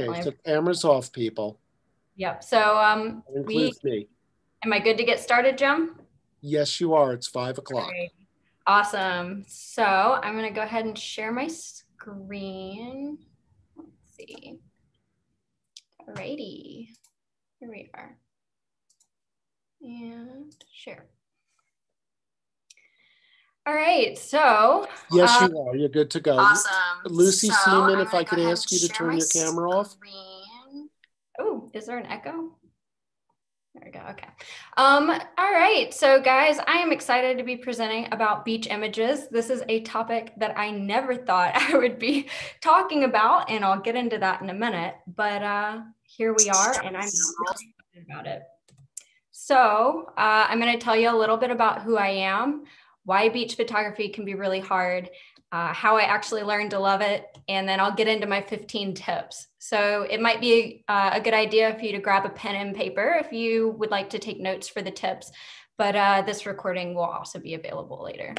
Okay, so cameras off, people. Yep. So um, That we includes me. am I good to get started, Jim? Yes, you are. It's five o'clock. Awesome. So I'm gonna go ahead and share my screen. Let's see. Alrighty. Here we are. And share. All right. So Yes, um, you are. You're good to go. awesome. Lucy So Seaman, if I could ask you to turn your camera off. Oh, is there an echo? There we go. Okay. Um, all right. So, guys, I am excited to be presenting about beach images. This is a topic that I never thought I would be talking about, and I'll get into that in a minute. But uh, here we are, and I'm really excited about it. So, uh, I'm going to tell you a little bit about who I am, why beach photography can be really hard, uh, how I actually learned to love it, and then I'll get into my 15 tips. So it might be uh, a good idea for you to grab a pen and paper if you would like to take notes for the tips, but uh, this recording will also be available later.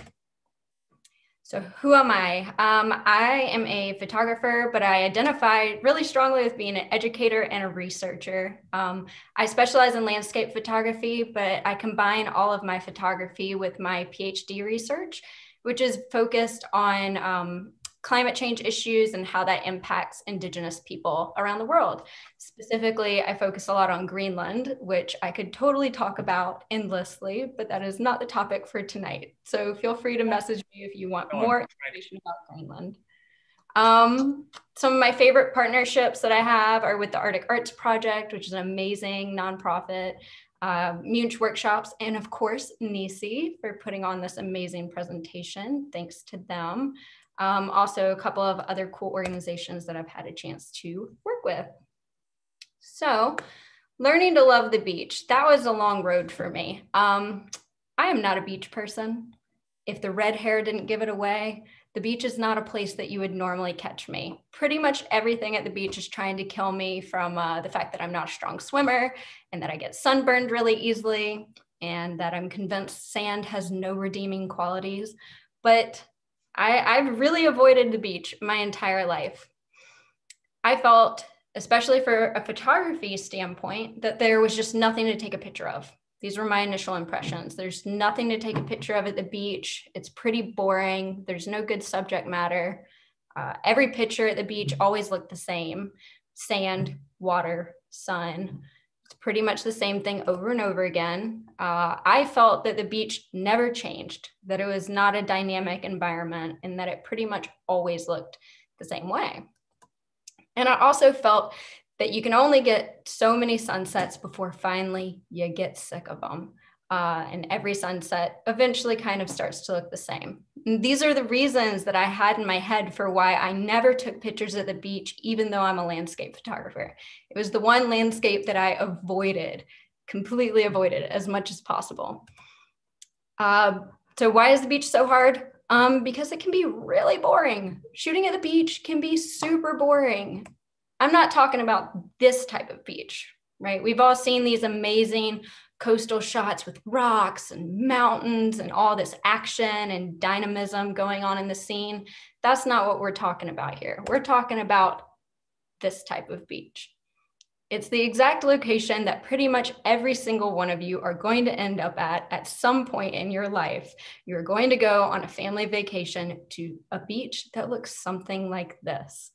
So who am I? Um, I am a photographer, but I identify really strongly with being an educator and a researcher. Um, I specialize in landscape photography, but I combine all of my photography with my PhD research which is focused on um, climate change issues and how that impacts Indigenous people around the world. Specifically, I focus a lot on Greenland, which I could totally talk about endlessly, but that is not the topic for tonight. So feel free to message me if you want more information about Greenland. Um, some of my favorite partnerships that I have are with the Arctic Arts Project, which is an amazing nonprofit uh, Muench Workshops, and of course, Nisi for putting on this amazing presentation. Thanks to them. Um, also, a couple of other cool organizations that I've had a chance to work with. So, learning to love the beach, that was a long road for me. Um, I am not a beach person. If the red hair didn't give it away, the beach is not a place that you would normally catch me. Pretty much everything at the beach is trying to kill me from uh, the fact that I'm not a strong swimmer and that I get sunburned really easily and that I'm convinced sand has no redeeming qualities. But I, I've really avoided the beach my entire life. I felt, especially for a photography standpoint, that there was just nothing to take a picture of. These were my initial impressions. There's nothing to take a picture of at the beach. It's pretty boring. There's no good subject matter. Uh, every picture at the beach always looked the same sand, water, sun. Pretty much the same thing over and over again. Uh, I felt that the beach never changed, that it was not a dynamic environment, and that it pretty much always looked the same way. And I also felt that you can only get so many sunsets before finally you get sick of them. Uh, and every sunset eventually kind of starts to look the same. And these are the reasons that I had in my head for why I never took pictures at the beach, even though I'm a landscape photographer. It was the one landscape that I avoided, completely avoided as much as possible. Uh, so, why is the beach so hard? Um, because it can be really boring. Shooting at the beach can be super boring. I'm not talking about this type of beach, right? We've all seen these amazing coastal shots with rocks and mountains and all this action and dynamism going on in the scene. That's not what we're talking about here. We're talking about this type of beach. It's the exact location that pretty much every single one of you are going to end up at at some point in your life. You're going to go on a family vacation to a beach that looks something like this.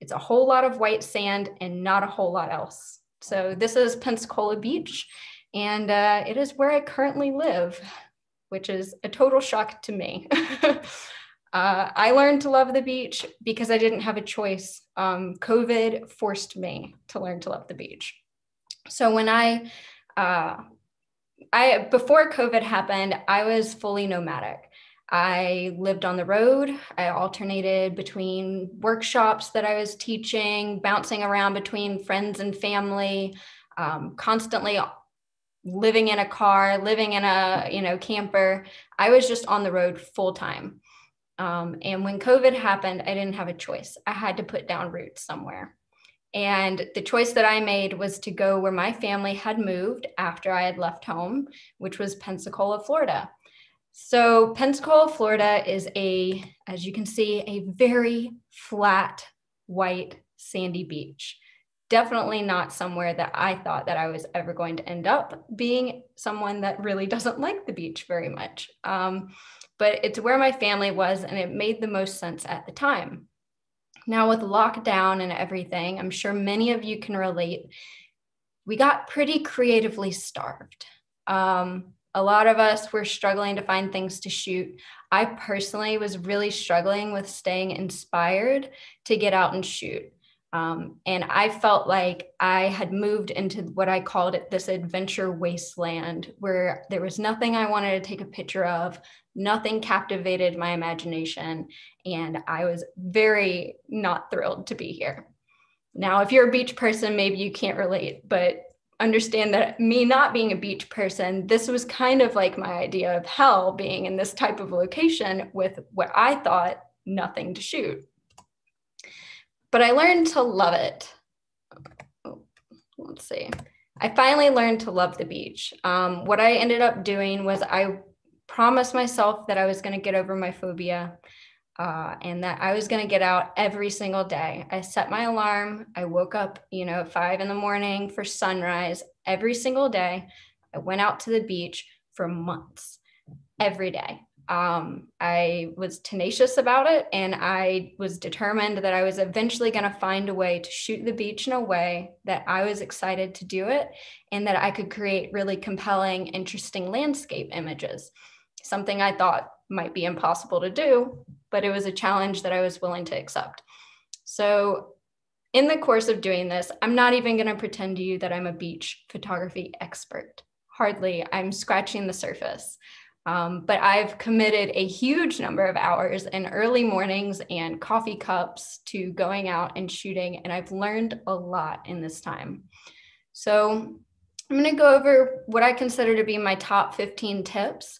It's a whole lot of white sand and not a whole lot else. So this is Pensacola Beach, and uh, it is where I currently live, which is a total shock to me. uh, I learned to love the beach because I didn't have a choice. Um, COVID forced me to learn to love the beach. So when I, uh, I before COVID happened, I was fully nomadic. I lived on the road. I alternated between workshops that I was teaching, bouncing around between friends and family, um, constantly living in a car, living in a you know camper. I was just on the road full time. Um, and when COVID happened, I didn't have a choice. I had to put down roots somewhere. And the choice that I made was to go where my family had moved after I had left home, which was Pensacola, Florida. So Pensacola, Florida is a, as you can see, a very flat, white, sandy beach. Definitely not somewhere that I thought that I was ever going to end up being someone that really doesn't like the beach very much. Um, but it's where my family was, and it made the most sense at the time. Now, with lockdown and everything, I'm sure many of you can relate. We got pretty creatively starved. Um, a lot of us were struggling to find things to shoot. I personally was really struggling with staying inspired to get out and shoot. Um, and I felt like I had moved into what I called it this adventure wasteland where there was nothing I wanted to take a picture of, nothing captivated my imagination. And I was very not thrilled to be here. Now, if you're a beach person, maybe you can't relate, but understand that me not being a beach person, this was kind of like my idea of hell being in this type of location with what I thought nothing to shoot. But I learned to love it. Oh, let's see. I finally learned to love the beach. Um, what I ended up doing was I promised myself that I was going to get over my phobia uh, and that I was going to get out every single day. I set my alarm. I woke up, you know, at five in the morning for sunrise every single day. I went out to the beach for months, every day. Um, I was tenacious about it and I was determined that I was eventually going to find a way to shoot the beach in a way that I was excited to do it and that I could create really compelling, interesting landscape images. Something I thought might be impossible to do, but it was a challenge that I was willing to accept. So, in the course of doing this, I'm not even going to pretend to you that I'm a beach photography expert. Hardly, I'm scratching the surface. Um, but I've committed a huge number of hours in early mornings and coffee cups to going out and shooting, and I've learned a lot in this time. So, I'm going to go over what I consider to be my top 15 tips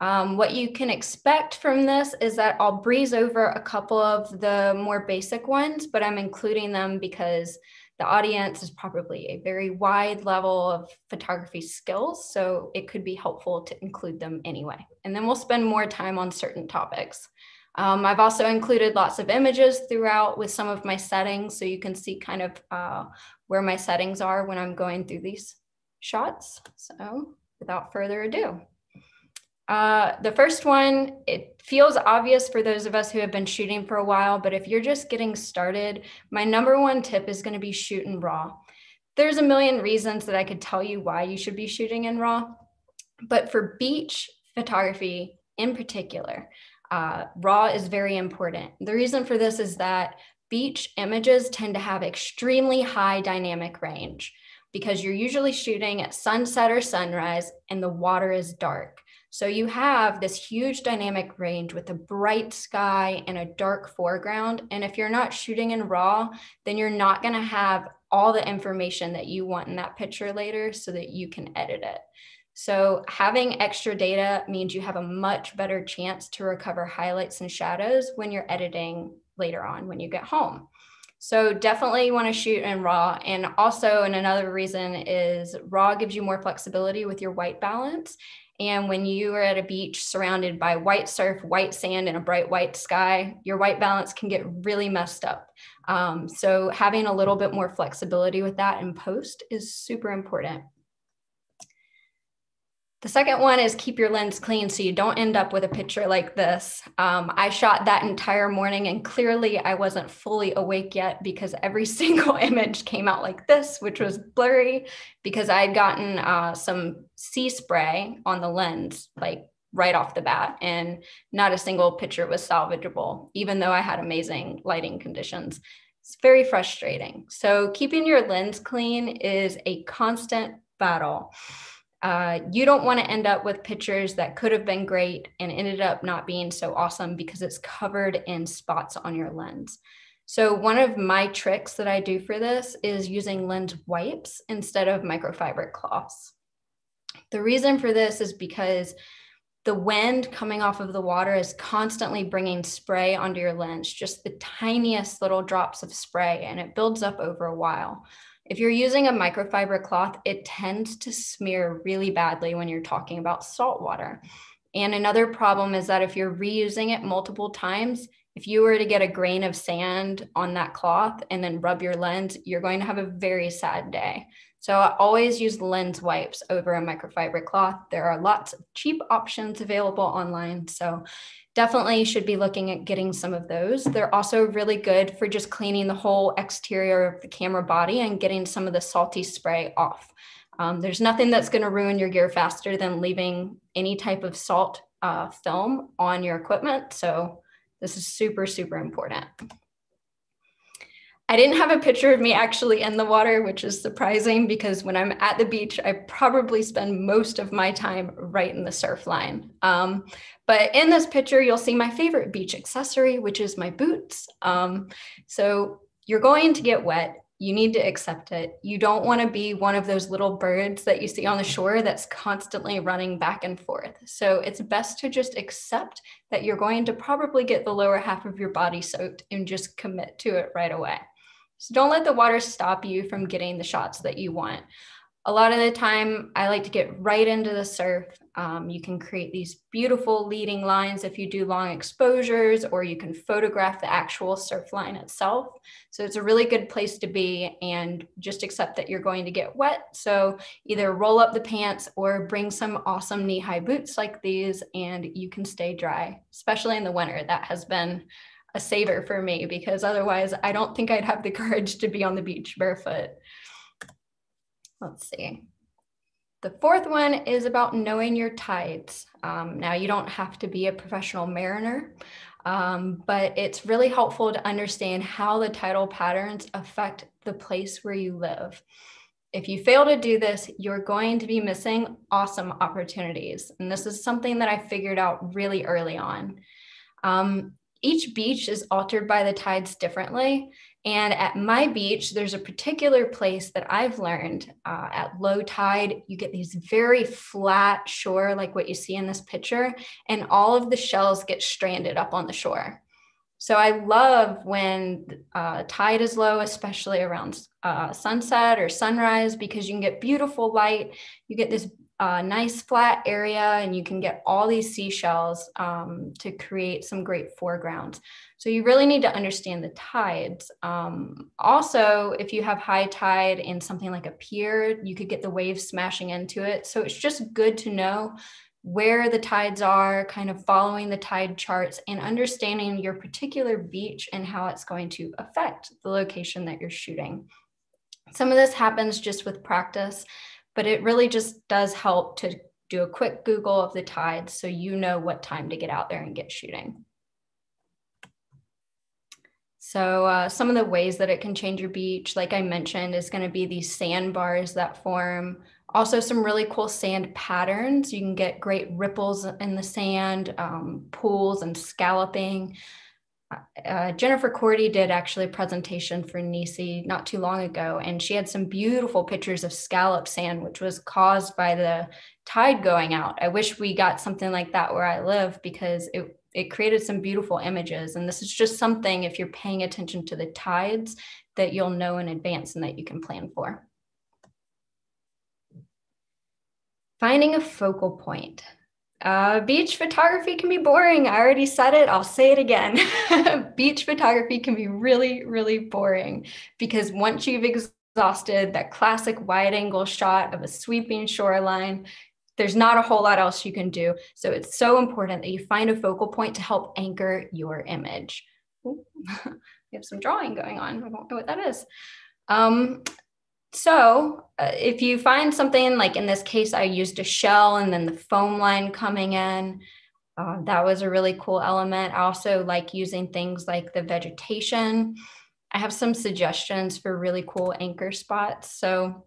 um, what you can expect from this is that I'll breeze over a couple of the more basic ones, but I'm including them because the audience is probably a very wide level of photography skills. So it could be helpful to include them anyway. And then we'll spend more time on certain topics. Um, I've also included lots of images throughout with some of my settings. So you can see kind of uh, where my settings are when I'm going through these shots. So without further ado. Uh, the first one, it feels obvious for those of us who have been shooting for a while, but if you're just getting started, my number one tip is going to be shooting RAW. There's a million reasons that I could tell you why you should be shooting in RAW, but for beach photography in particular, uh, RAW is very important. The reason for this is that beach images tend to have extremely high dynamic range because you're usually shooting at sunset or sunrise and the water is dark. So you have this huge dynamic range with a bright sky and a dark foreground. And if you're not shooting in RAW, then you're not going to have all the information that you want in that picture later so that you can edit it. So having extra data means you have a much better chance to recover highlights and shadows when you're editing later on when you get home. So definitely want to shoot in raw. And also, and another reason is raw gives you more flexibility with your white balance. And when you are at a beach surrounded by white surf, white sand, and a bright white sky, your white balance can get really messed up. Um, so having a little bit more flexibility with that in post is super important. The second one is keep your lens clean so you don't end up with a picture like this. Um, I shot that entire morning and clearly I wasn't fully awake yet because every single image came out like this, which was blurry because I had gotten uh, some sea spray on the lens, like right off the bat, and not a single picture was salvageable, even though I had amazing lighting conditions. It's very frustrating. So keeping your lens clean is a constant battle. Uh, you don't want to end up with pictures that could have been great and ended up not being so awesome because it's covered in spots on your lens. So one of my tricks that I do for this is using lens wipes instead of microfiber cloths. The reason for this is because the wind coming off of the water is constantly bringing spray onto your lens, just the tiniest little drops of spray, and it builds up over a while. If you're using a microfiber cloth, it tends to smear really badly when you're talking about salt water. And another problem is that if you're reusing it multiple times, if you were to get a grain of sand on that cloth and then rub your lens, you're going to have a very sad day. So I always use lens wipes over a microfiber cloth. There are lots of cheap options available online. So definitely should be looking at getting some of those. They're also really good for just cleaning the whole exterior of the camera body and getting some of the salty spray off. Um, there's nothing that's going to ruin your gear faster than leaving any type of salt uh, film on your equipment. So this is super, super important. I didn't have a picture of me actually in the water, which is surprising because when I'm at the beach, I probably spend most of my time right in the surf line. Um, but in this picture, you'll see my favorite beach accessory, which is my boots. Um, so you're going to get wet you need to accept it. You don't want to be one of those little birds that you see on the shore that's constantly running back and forth. So it's best to just accept that you're going to probably get the lower half of your body soaked and just commit to it right away. So don't let the water stop you from getting the shots that you want a lot of the time I like to get right into the surf. Um, you can create these beautiful leading lines if you do long exposures, or you can photograph the actual surf line itself. So it's a really good place to be and just accept that you're going to get wet. So either roll up the pants or bring some awesome knee high boots like these and you can stay dry, especially in the winter. That has been a saver for me because otherwise I don't think I'd have the courage to be on the beach barefoot. Let's see. The fourth one is about knowing your tides. Um, now, you don't have to be a professional mariner, um, but it's really helpful to understand how the tidal patterns affect the place where you live. If you fail to do this, you're going to be missing awesome opportunities. And this is something that I figured out really early on. Um, each beach is altered by the tides differently. And at my beach, there's a particular place that I've learned uh, at low tide, you get these very flat shore, like what you see in this picture, and all of the shells get stranded up on the shore. So I love when uh, tide is low, especially around uh, sunset or sunrise, because you can get beautiful light. You get this a nice flat area and you can get all these seashells um, to create some great foregrounds. So you really need to understand the tides. Um, also, if you have high tide in something like a pier, you could get the waves smashing into it. So it's just good to know where the tides are, kind of following the tide charts and understanding your particular beach and how it's going to affect the location that you're shooting. Some of this happens just with practice but it really just does help to do a quick Google of the tides so you know what time to get out there and get shooting. So uh, some of the ways that it can change your beach, like I mentioned, is going to be these sandbars that form. Also, some really cool sand patterns. You can get great ripples in the sand, um, pools and scalloping uh, Jennifer Cordy did actually a presentation for Nisi not too long ago, and she had some beautiful pictures of scallop sand, which was caused by the tide going out. I wish we got something like that where I live because it it created some beautiful images. And this is just something if you're paying attention to the tides that you'll know in advance and that you can plan for. Finding a focal point. Uh, beach photography can be boring. I already said it. I'll say it again. beach photography can be really, really boring because once you've exhausted that classic wide angle shot of a sweeping shoreline, there's not a whole lot else you can do. So it's so important that you find a focal point to help anchor your image. we have some drawing going on. I don't know what that is. Um, so uh, if you find something like in this case, I used a shell and then the foam line coming in. Uh, that was a really cool element. I also like using things like the vegetation. I have some suggestions for really cool anchor spots. So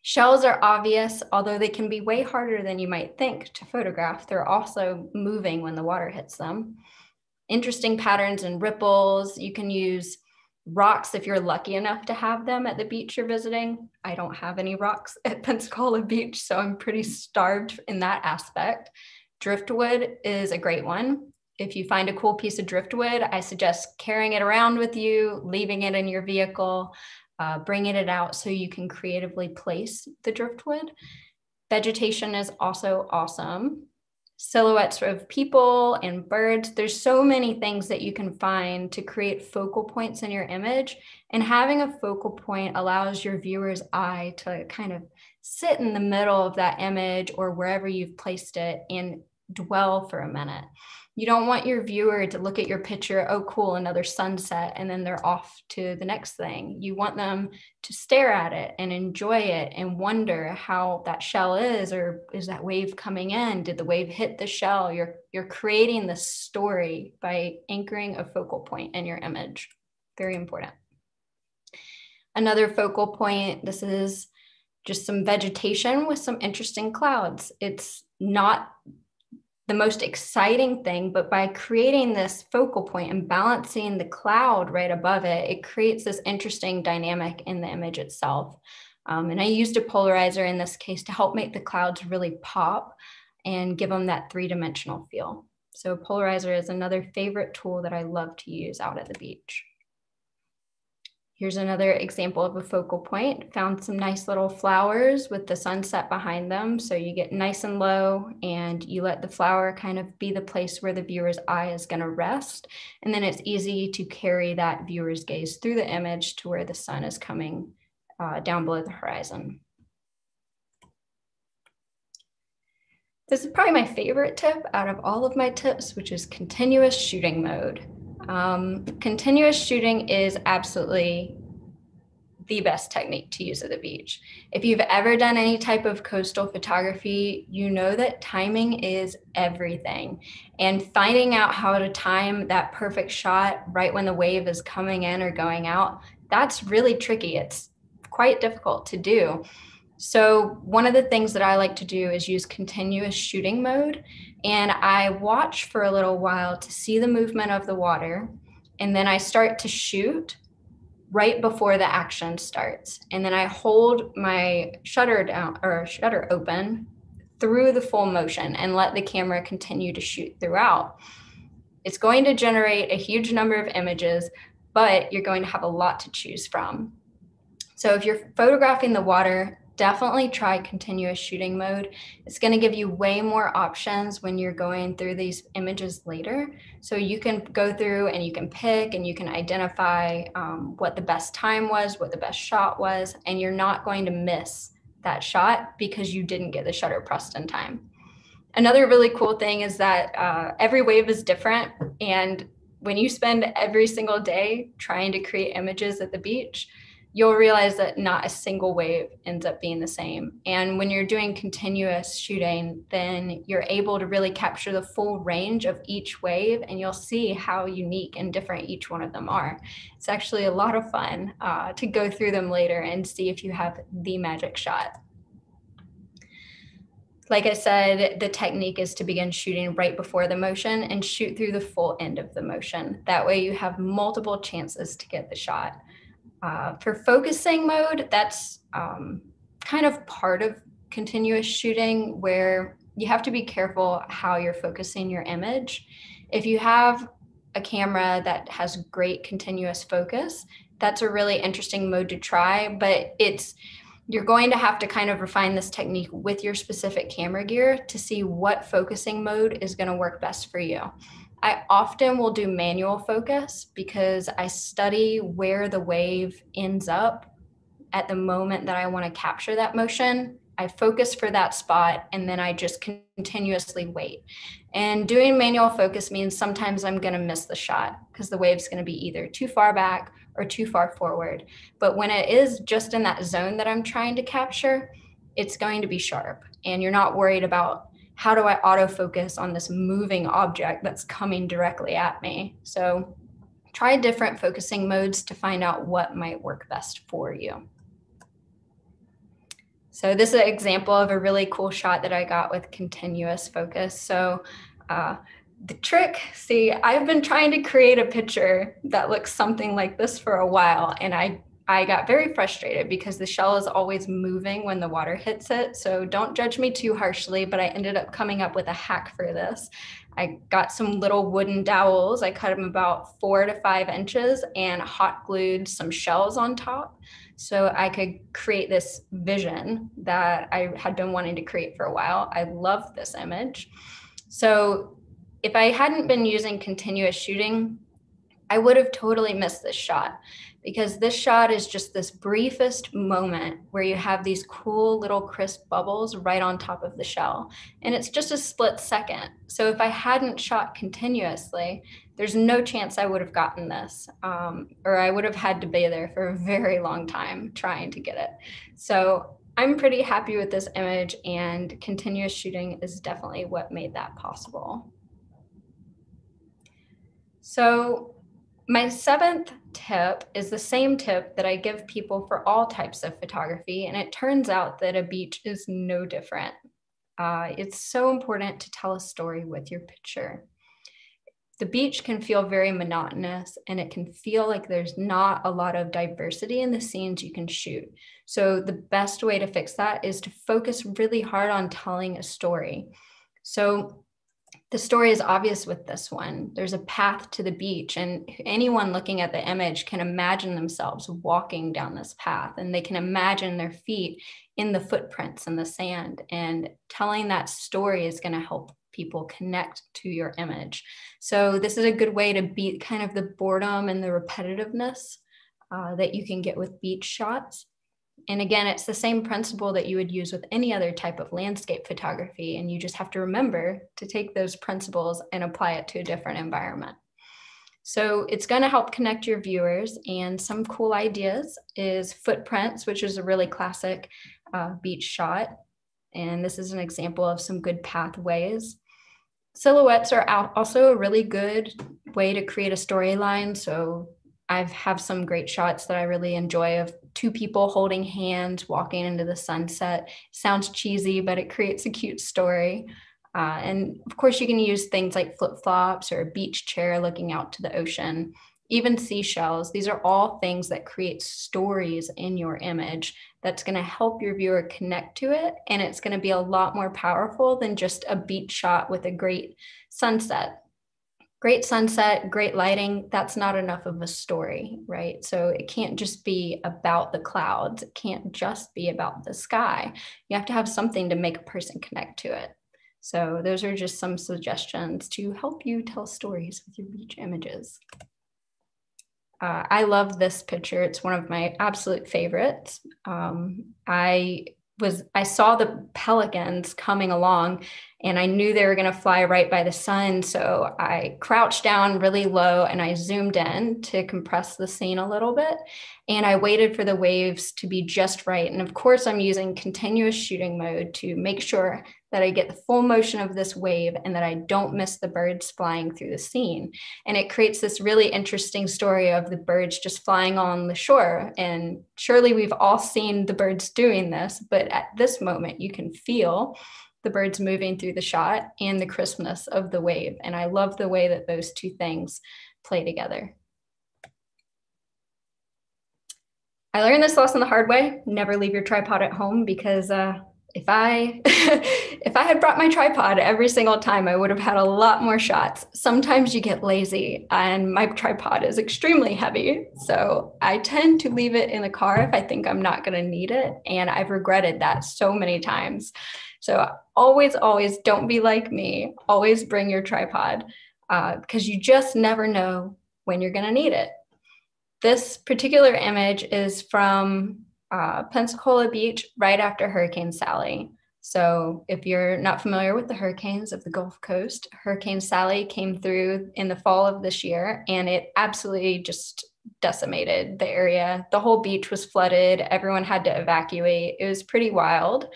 shells are obvious, although they can be way harder than you might think to photograph. They're also moving when the water hits them. Interesting patterns and ripples. You can use rocks if you're lucky enough to have them at the beach you're visiting. I don't have any rocks at Pensacola Beach, so I'm pretty starved in that aspect. Driftwood is a great one. If you find a cool piece of driftwood, I suggest carrying it around with you, leaving it in your vehicle, uh, bringing it out so you can creatively place the driftwood. Vegetation is also awesome. Silhouettes of people and birds. There's so many things that you can find to create focal points in your image. And having a focal point allows your viewer's eye to kind of sit in the middle of that image or wherever you've placed it and dwell for a minute. You don't want your viewer to look at your picture, oh, cool, another sunset, and then they're off to the next thing. You want them to stare at it and enjoy it and wonder how that shell is, or is that wave coming in? Did the wave hit the shell? You're, you're creating the story by anchoring a focal point in your image. Very important. Another focal point, this is just some vegetation with some interesting clouds. It's not the most exciting thing, but by creating this focal point and balancing the cloud right above it, it creates this interesting dynamic in the image itself. Um, and I used a polarizer in this case to help make the clouds really pop and give them that three dimensional feel. So polarizer is another favorite tool that I love to use out at the beach. Here's another example of a focal point. Found some nice little flowers with the sunset behind them. So you get nice and low and you let the flower kind of be the place where the viewer's eye is gonna rest. And then it's easy to carry that viewer's gaze through the image to where the sun is coming uh, down below the horizon. This is probably my favorite tip out of all of my tips, which is continuous shooting mode. Um, continuous shooting is absolutely the best technique to use at the beach. If you've ever done any type of coastal photography, you know that timing is everything. And finding out how to time that perfect shot right when the wave is coming in or going out, that's really tricky. It's quite difficult to do. So, one of the things that I like to do is use continuous shooting mode. And I watch for a little while to see the movement of the water. And then I start to shoot right before the action starts. And then I hold my shutter down or shutter open through the full motion and let the camera continue to shoot throughout. It's going to generate a huge number of images, but you're going to have a lot to choose from. So if you're photographing the water, definitely try continuous shooting mode. It's going to give you way more options when you're going through these images later. So you can go through and you can pick and you can identify um, what the best time was, what the best shot was, and you're not going to miss that shot because you didn't get the shutter pressed in time. Another really cool thing is that uh, every wave is different. And when you spend every single day trying to create images at the beach, you'll realize that not a single wave ends up being the same. And when you're doing continuous shooting, then you're able to really capture the full range of each wave and you'll see how unique and different each one of them are. It's actually a lot of fun uh, to go through them later and see if you have the magic shot. Like I said, the technique is to begin shooting right before the motion and shoot through the full end of the motion. That way you have multiple chances to get the shot. Uh, for focusing mode, that's um, kind of part of continuous shooting where you have to be careful how you're focusing your image. If you have a camera that has great continuous focus, that's a really interesting mode to try, but it's you're going to have to kind of refine this technique with your specific camera gear to see what focusing mode is going to work best for you. I often will do manual focus because I study where the wave ends up at the moment that I want to capture that motion. I focus for that spot and then I just continuously wait. And doing manual focus means sometimes I'm going to miss the shot because the wave's going to be either too far back or too far forward. But when it is just in that zone that I'm trying to capture, it's going to be sharp and you're not worried about how do I autofocus on this moving object that's coming directly at me? So try different focusing modes to find out what might work best for you. So this is an example of a really cool shot that I got with continuous focus. So uh, the trick, see, I've been trying to create a picture that looks something like this for a while, and I I got very frustrated because the shell is always moving when the water hits it. So don't judge me too harshly, but I ended up coming up with a hack for this. I got some little wooden dowels. I cut them about four to five inches and hot glued some shells on top so I could create this vision that I had been wanting to create for a while. I love this image. So if I hadn't been using continuous shooting, I would have totally missed this shot because this shot is just this briefest moment where you have these cool little crisp bubbles right on top of the shell. And it's just a split second. So if I hadn't shot continuously, there's no chance I would have gotten this, um, or I would have had to be there for a very long time trying to get it. So I'm pretty happy with this image, and continuous shooting is definitely what made that possible. So my seventh tip is the same tip that I give people for all types of photography, and it turns out that a beach is no different. Uh, it's so important to tell a story with your picture. The beach can feel very monotonous and it can feel like there's not a lot of diversity in the scenes you can shoot. So, the best way to fix that is to focus really hard on telling a story. So, the story is obvious with this one. There's a path to the beach, and anyone looking at the image can imagine themselves walking down this path, and they can imagine their feet in the footprints in the sand. And telling that story is going to help people connect to your image. So, this is a good way to beat kind of the boredom and the repetitiveness uh, that you can get with beach shots. And again, it's the same principle that you would use with any other type of landscape photography. And you just have to remember to take those principles and apply it to a different environment. So it's going to help connect your viewers. And some cool ideas is footprints, which is a really classic uh, beach shot. And this is an example of some good pathways. Silhouettes are also a really good way to create a storyline. So I have some great shots that I really enjoy of two people holding hands walking into the sunset. Sounds cheesy, but it creates a cute story. Uh, and of course, you can use things like flip flops or a beach chair looking out to the ocean, even seashells. These are all things that create stories in your image that's going to help your viewer connect to it. And it's going to be a lot more powerful than just a beach shot with a great sunset great sunset, great lighting, that's not enough of a story, right? So it can't just be about the clouds. It can't just be about the sky. You have to have something to make a person connect to it. So those are just some suggestions to help you tell stories with your beach images. Uh, I love this picture. It's one of my absolute favorites. Um, I was I saw the pelicans coming along and I knew they were going to fly right by the sun. So I crouched down really low and I zoomed in to compress the scene a little bit. And I waited for the waves to be just right. And of course, I'm using continuous shooting mode to make sure that I get the full motion of this wave and that I don't miss the birds flying through the scene. And it creates this really interesting story of the birds just flying on the shore. And surely we've all seen the birds doing this, but at this moment, you can feel the birds moving through the shot and the crispness of the wave. And I love the way that those two things play together. I learned this lesson the hard way. Never leave your tripod at home because uh, if I if I had brought my tripod every single time, I would have had a lot more shots. Sometimes you get lazy and my tripod is extremely heavy. So I tend to leave it in the car if I think I'm not going to need it. And I've regretted that so many times. So always, always don't be like me. Always bring your tripod uh, because you just never know when you're going to need it. This particular image is from uh, Pensacola Beach right after Hurricane Sally. So, if you're not familiar with the hurricanes of the Gulf Coast, Hurricane Sally came through in the fall of this year and it absolutely just decimated the area. The whole beach was flooded, everyone had to evacuate. It was pretty wild.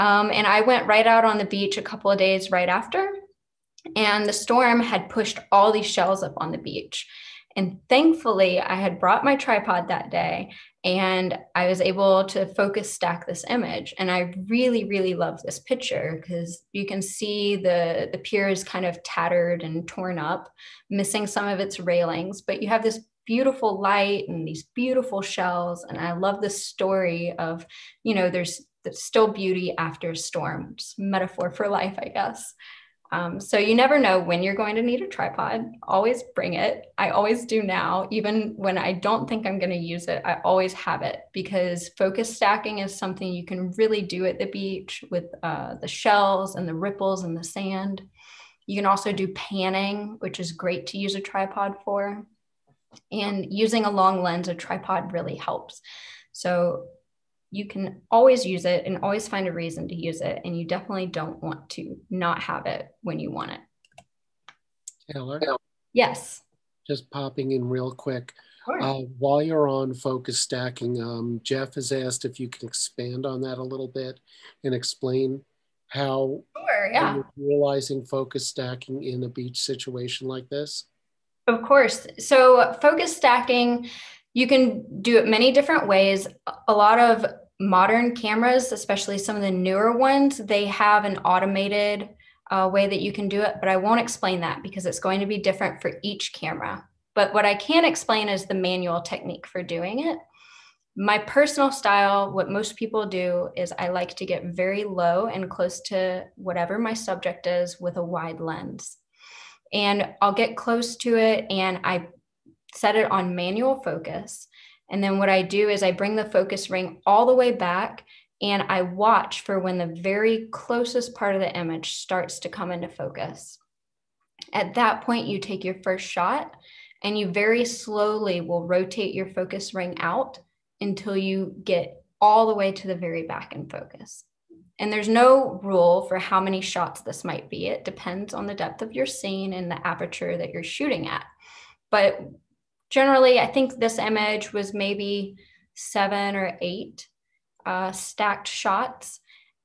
Um, and I went right out on the beach a couple of days right after. And the storm had pushed all these shells up on the beach. And thankfully, I had brought my tripod that day and I was able to focus stack this image. And I really, really love this picture because you can see the, the pier is kind of tattered and torn up, missing some of its railings, but you have this beautiful light and these beautiful shells. And I love the story of, you know, there's, there's still beauty after storm, just metaphor for life, I guess. Um, so you never know when you're going to need a tripod. Always bring it. I always do now, even when I don't think I'm going to use it. I always have it because focus stacking is something you can really do at the beach with uh, the shells and the ripples and the sand. You can also do panning, which is great to use a tripod for. And using a long lens, a tripod really helps. So you can always use it and always find a reason to use it. And you definitely don't want to not have it when you want it. Talor? Yes. Just popping in real quick. Uh, while you're on focus stacking, um, Jeff has asked if you can expand on that a little bit and explain how sure, yeah. you're realizing focus stacking in a beach situation like this. Of course. So, focus stacking, you can do it many different ways. A lot of modern cameras, especially some of the newer ones, they have an automated uh, way that you can do it, but I won't explain that because it's going to be different for each camera. But what I can explain is the manual technique for doing it. My personal style, what most people do is I like to get very low and close to whatever my subject is with a wide lens. And I'll get close to it and I set it on manual focus. And then what I do is I bring the focus ring all the way back and I watch for when the very closest part of the image starts to come into focus. At that point, you take your first shot and you very slowly will rotate your focus ring out until you get all the way to the very back in focus. And there's no rule for how many shots this might be. It depends on the depth of your scene and the aperture that you're shooting at. But generally, I think this image was maybe seven or eight uh, stacked shots.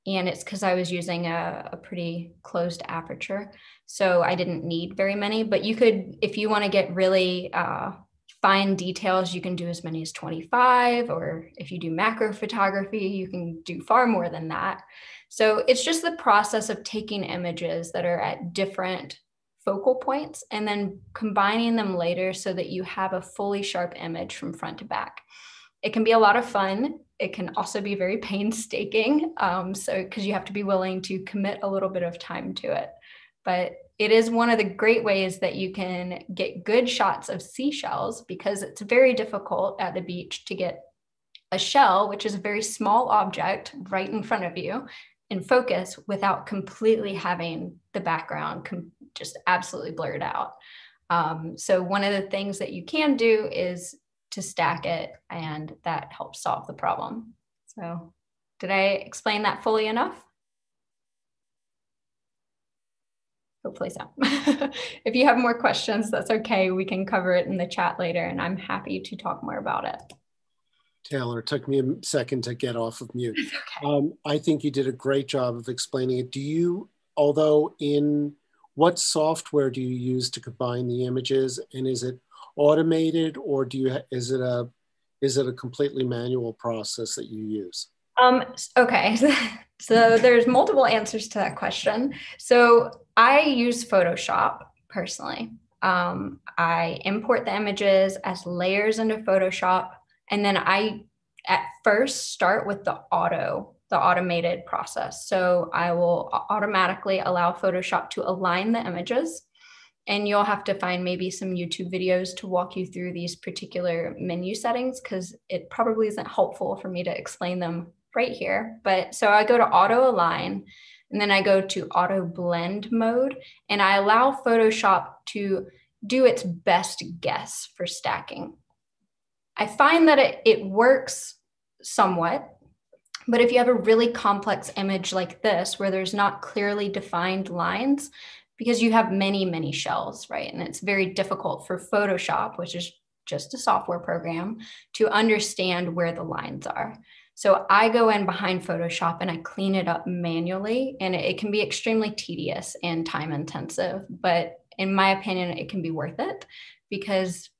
And it's because I was using a, a pretty closed aperture. So I didn't need very many, but you could, if you want to get really uh, fine details, you can do as many as 25, or if you do macro photography, you can do far more than that. So it's just the process of taking images that are at different focal points and then combining them later so that you have a fully sharp image from front to back. It can be a lot of fun. It can also be very painstaking. Um, so, because you have to be willing to commit a little bit of time to it but it is one of the great ways that you can get good shots of seashells because it's very difficult at the beach to get a shell, which is a very small object right in front of you, in focus without completely having the background com- just absolutely blurred out. Um, so, one of the things that you can do is to stack it, and that helps solve the problem. So, did I explain that fully enough? hopefully so. if you have more questions, that's okay. We can cover it in the chat later, and I'm happy to talk more about it. Talor, it took me a second to get off of mute. Okay. Um, I think you did a great job of explaining it. Do you, although in what software do you use to combine the images, and is it automated or do you is it a is it a completely manual process that you use? Um, okay, so there's multiple answers to that question. So I use Photoshop personally. Um, I import the images as layers into Photoshop, and then I at first start with the auto, the automated process. So I will automatically allow Photoshop to align the images. And you'll have to find maybe some YouTube videos to walk you through these particular menu settings because it probably isn't helpful for me to explain them right here. But so I go to auto align and then I go to auto blend mode and I allow Photoshop to do its best guess for stacking. I find that it, it works somewhat, but if you have a really complex image like this, where there's not clearly defined lines, because you have many, many shells, right? And it's very difficult for Photoshop, which is just a software program, to understand where the lines are. So I go in behind Photoshop and I clean it up manually, and it, can be extremely tedious and time intensive. But in my opinion, it can be worth it because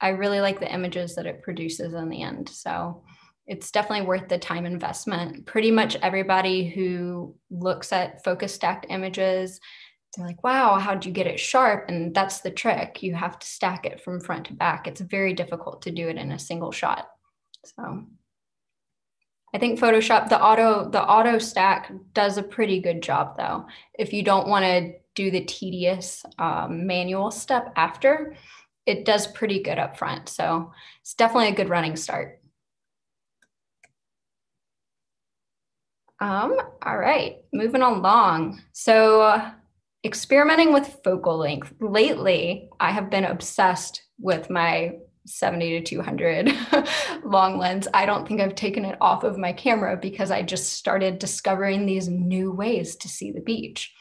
I really like the images that it produces in the end. So it's definitely worth the time investment. Pretty much everybody who looks at focus stacked images, they're like, wow, how'd you get it sharp? And that's the trick. You have to stack it from front to back. It's very difficult to do it in a single shot. So I think Photoshop, the auto, the auto stack does a pretty good job though. If you don't want to do the tedious um, manual step after, it does pretty good up front. So it's definitely a good running start. Um, all right, moving along. So experimenting with focal length. Lately, I have been obsessed with my 70 to 200 long lens. I don't think I've taken it off of my camera because I just started discovering these new ways to see the beach.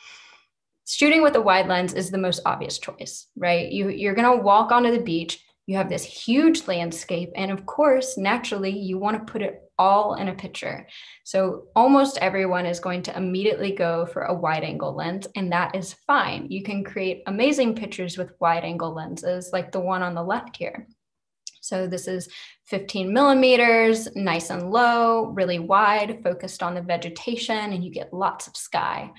Shooting with a wide lens is the most obvious choice, right? You, you're going to walk onto the beach. You have this huge landscape. And of course, naturally, you want to put it all in a picture. So almost everyone is going to immediately go for a wide angle lens, and that is fine. You can create amazing pictures with wide angle lenses like the one on the left here. So this is 15 millimeters, nice and low, really wide, focused on the vegetation, and you get lots of sky.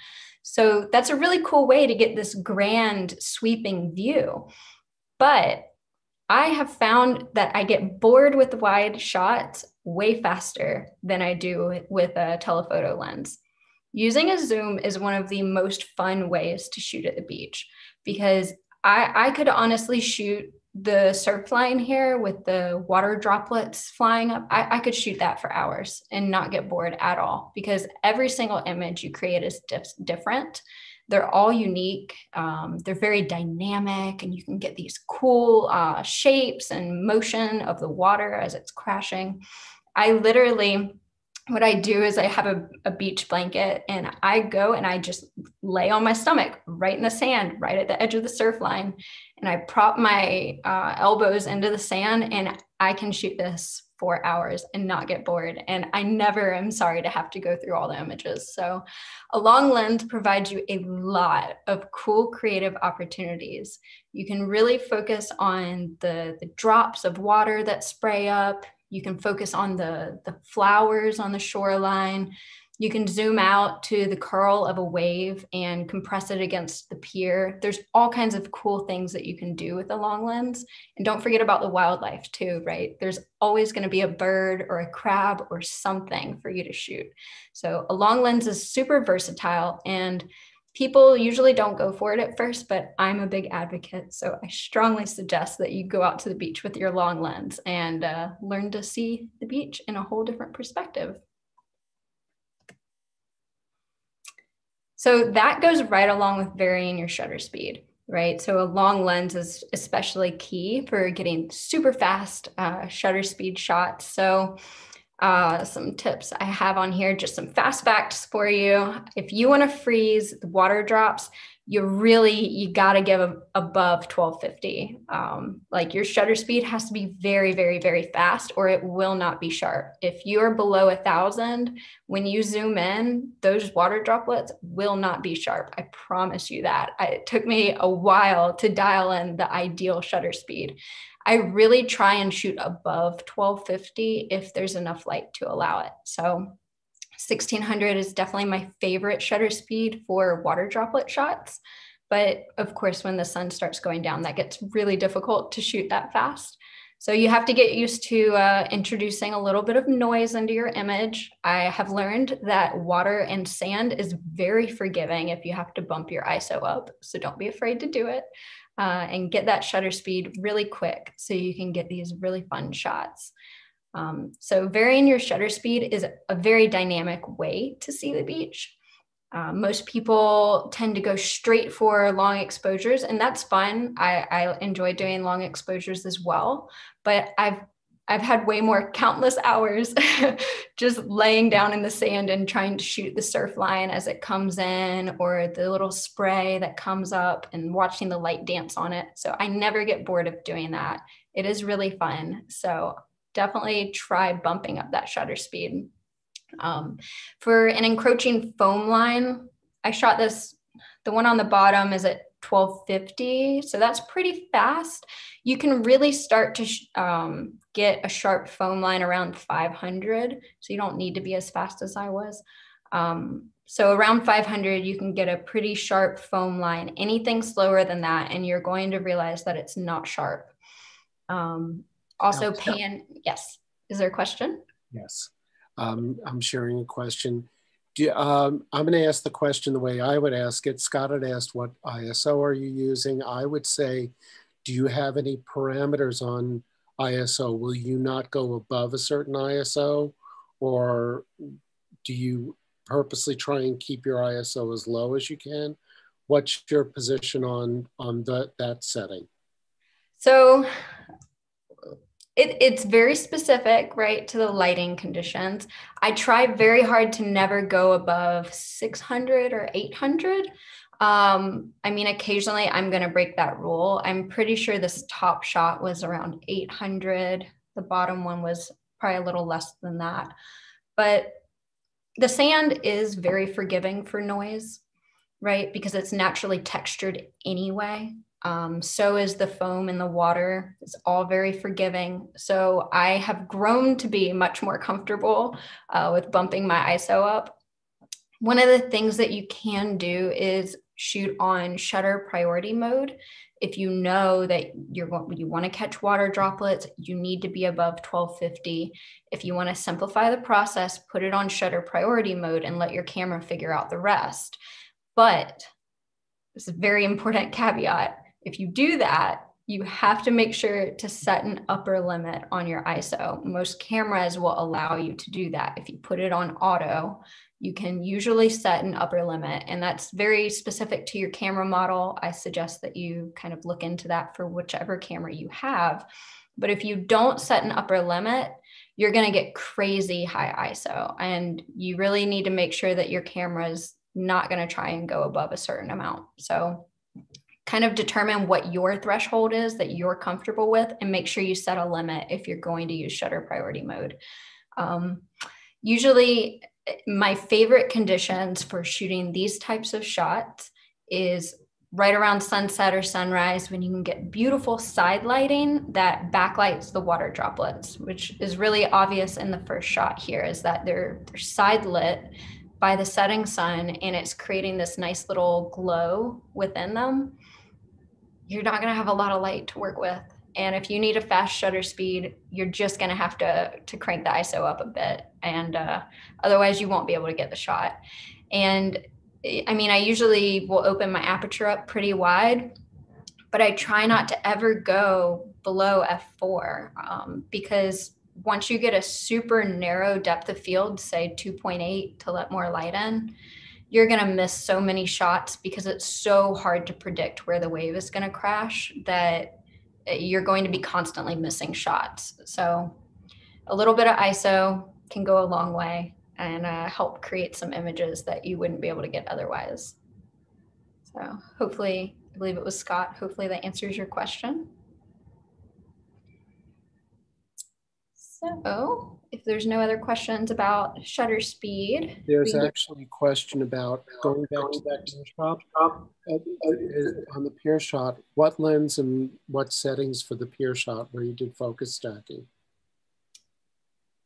So that's a really cool way to get this grand sweeping view. But I have found that I get bored with wide shots way faster than I do with a telephoto lens. Using a zoom is one of the most fun ways to shoot at the beach because I, I could honestly shoot the surf line here with the water droplets flying up, I, I, could shoot that for hours and not get bored at all because every single image you create is dif- different. They're all unique. Um, they're very dynamic, and you can get these cool uh, shapes and motion of the water as it's crashing. I literally what I do is I have a, a, beach blanket and I go and I just lay on my stomach right in the sand, right at the edge of the surf line. And I prop my uh, elbows into the sand and I can shoot this for hours and not get bored. And I never am sorry to have to go through all the images. So a long lens provides you a lot of cool creative opportunities. You can really focus on the, the drops of water that spray up. You can focus on the, the flowers on the shoreline. You can zoom out to the curl of a wave and compress it against the pier. There's all kinds of cool things that you can do with a long lens. And don't forget about the wildlife too, right? There's always going to be a bird or a crab or something for you to shoot. So a long lens is super versatile and people usually don't go for it at first, but I'm a big advocate. So I strongly suggest that you go out to the beach with your long lens and uh, learn to see the beach in a whole different perspective. So that goes right along with varying your shutter speed, right? So a long lens is especially key for getting super fast uh, shutter speed shots. So uh, some tips I have on here, just some fast facts for you. If you want to freeze the water drops, you really you got to give above 1250 um, like your shutter speed has to be very very very fast or it will not be sharp. If you are below a thousand when you zoom in those water droplets will not be sharp. I promise you that. I, it took me a while to dial in the ideal shutter speed I really try and shoot above 1250 if there's enough light to allow it. So 1600 is definitely my favorite shutter speed for water droplet shots. But of course, when the sun starts going down, that gets really difficult to shoot that fast. So you have to get used to uh, introducing a little bit of noise into your image. I have learned that water and sand is very forgiving if you have to bump your ISO up. So don't be afraid to do it uh, and get that shutter speed really quick so you can get these really fun shots. Um, so varying your shutter speed is a very dynamic way to see the beach. Uh, most people tend to go straight for long exposures, and that's fun. I, I enjoy doing long exposures as well, but I've I've had way more countless hours just laying down in the sand and trying to shoot the surf line as it comes in or the little spray that comes up and watching the light dance on it. So I never get bored of doing that. It is really fun. So definitely try bumping up that shutter speed. Um, for an encroaching foam line, I shot this, the one on the bottom is at 1250. So that's pretty fast. You can really start to um, get a sharp foam line around 500. So you don't need to be as fast as I was. Um, so around 500, you can get a pretty sharp foam line. Anything slower than that, and you're going to realize that it's not sharp. Um, also, pan, yes. Is there a question? Yes. Um, I'm sharing a question. You, um, I'm going to ask the question the way I would ask it. Scott had asked, what ISO are you using? I would say, do you have any parameters on ISO? Will you not go above a certain ISO? Or do you purposely try and keep your ISO as low as you can? what's your position on on the, that setting? So it, it's very specific, right, to the lighting conditions. I try very hard to never go above 600 or 800. Um, I mean, occasionally I'm going to break that rule. I'm pretty sure this top shot was around 800. The bottom one was probably a little less than that. But the sand is very forgiving for noise, right? Because it's naturally textured anyway. Um, so is the foam in the water. It's all very forgiving. So I have grown to be much more comfortable uh, with bumping my ISO up. One of the things that you can do is shoot on shutter priority mode. If you know that you're going, you want to catch water droplets, you need to be above 1250. If you want to simplify the process, put it on shutter priority mode and let your camera figure out the rest. But is a very important caveat if you do that, you have to make sure to set an upper limit on your ISO. Most cameras will allow you to do that. If you put it on auto, you can usually set an upper limit, and that's very specific to your camera model. I suggest that you kind of look into that for whichever camera you have. But if you don't set an upper limit, you're going to get crazy high ISO, and you really need to make sure that your camera is not going to try and go above a certain amount. So kind of determine what your threshold is that you're comfortable with and make sure you set a limit if you're going to use shutter priority mode. Um, usually, my favorite conditions for shooting these types of shots is right around sunset or sunrise when you can get beautiful side lighting that backlights the water droplets, which is really obvious in the first shot here is that they're, they're side lit by the setting sun and it's creating this nice little glow within them you're not going to have a lot of light to work with. And if you need a fast shutter speed, you're just going to have to to crank the ISO up a bit, and uh, otherwise you won't be able to get the shot. And I mean, I usually will open my aperture up pretty wide, but I try not to ever go below f4 um, because once you get a super narrow depth of field, say 2.8 to let more light in, you're going to miss so many shots because it's so hard to predict where the wave is going to crash that uh, you're going to be constantly missing shots. So a little bit of ISO can go a long way and uh, help create some images that you wouldn't be able to get otherwise. So hopefully, I believe it was Scott. Hopefully that answers your question. So if there's no other questions about shutter speed. There's actually a question about going back to that shot. Uh, uh, on the pier shot, what lens and what settings for the pier shot where you did focus stacking?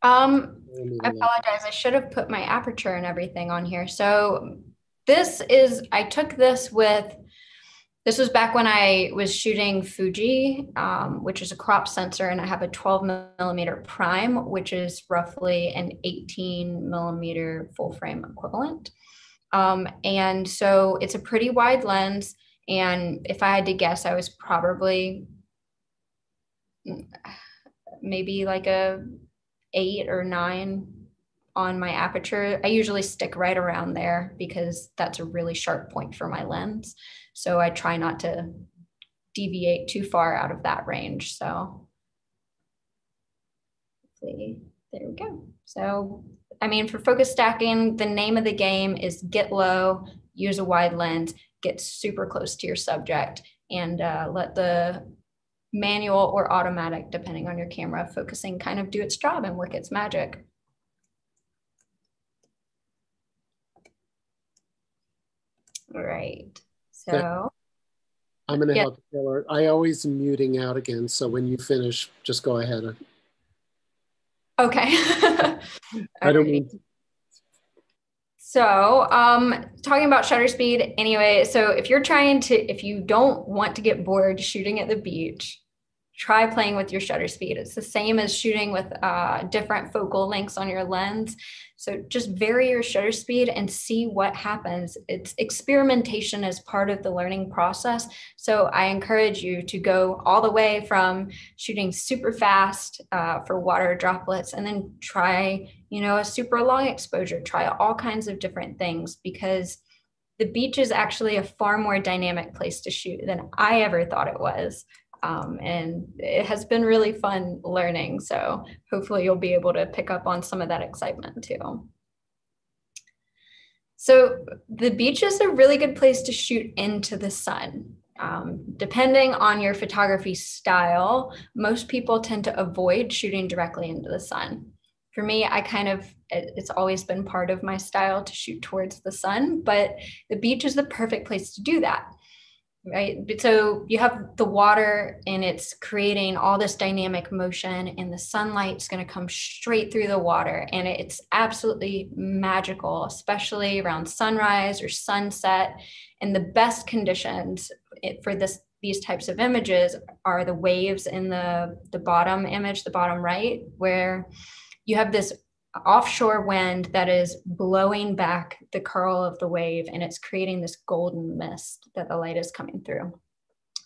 Um, I apologize. I should have put my aperture and everything on here. So this is, I took this with this was back when I was shooting Fuji, um, which is a crop sensor, and I have a 12 millimeter prime, which is roughly an 18 millimeter full frame equivalent. Um, and so it's a pretty wide lens. And if I had to guess, I was probably maybe like a eight or nine on my aperture. I usually stick right around there because that's a really sharp point for my lens. So I try not to deviate too far out of that range. So hopefully, there we go. So, I mean, for focus stacking, the name of the game is get low, use a wide lens, get super close to your subject, and uh, let the manual or automatic, depending on your camera, focusing kind of do its job and work its magic. Right. So I'm going to yeah. help Talor. I always am muting out again. So when you finish, just go ahead. Okay. I don't mean. So, um, talking about shutter speed anyway. So, if you're trying to, if you don't want to get bored shooting at the beach, try playing with your shutter speed. It's the same as shooting with uh, different focal lengths on your lens. So just vary your shutter speed and see what happens. It's experimentation as part of the learning process. So I encourage you to go all the way from shooting super fast uh, for water droplets and then try, you know, a super long exposure, try all kinds of different things because the beach is actually a far more dynamic place to shoot than I ever thought it was. Um, and it has been really fun learning. So hopefully you'll be able to pick up on some of that excitement too. So the beach is a really good place to shoot into the sun. Um, depending on your photography style, most people tend to avoid shooting directly into the sun. For me, I kind of, it's always been part of my style to shoot towards the sun, but the beach is the perfect place to do that right? So you have the water and it's creating all this dynamic motion, and the sunlight's going to come straight through the water. And it's absolutely magical, especially around sunrise or sunset. And the best conditions eh, for this these types of images are the waves in the the bottom image the bottom right where you have this offshore wind that is blowing back the curl of the wave and it's creating this golden mist that the light is coming through.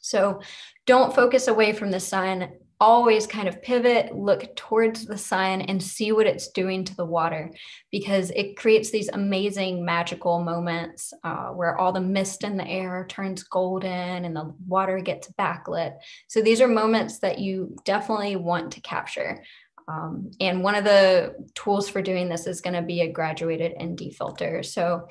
So don't focus away from the sun. Always kind of pivot, look towards the sun, and see what it's doing to the water because it creates these amazing magical moments uh, where all the mist in the air turns golden and the water gets backlit. So these are moments that you definitely want to capture. Um, and one of the tools for doing this is going to be a graduated ND filter. So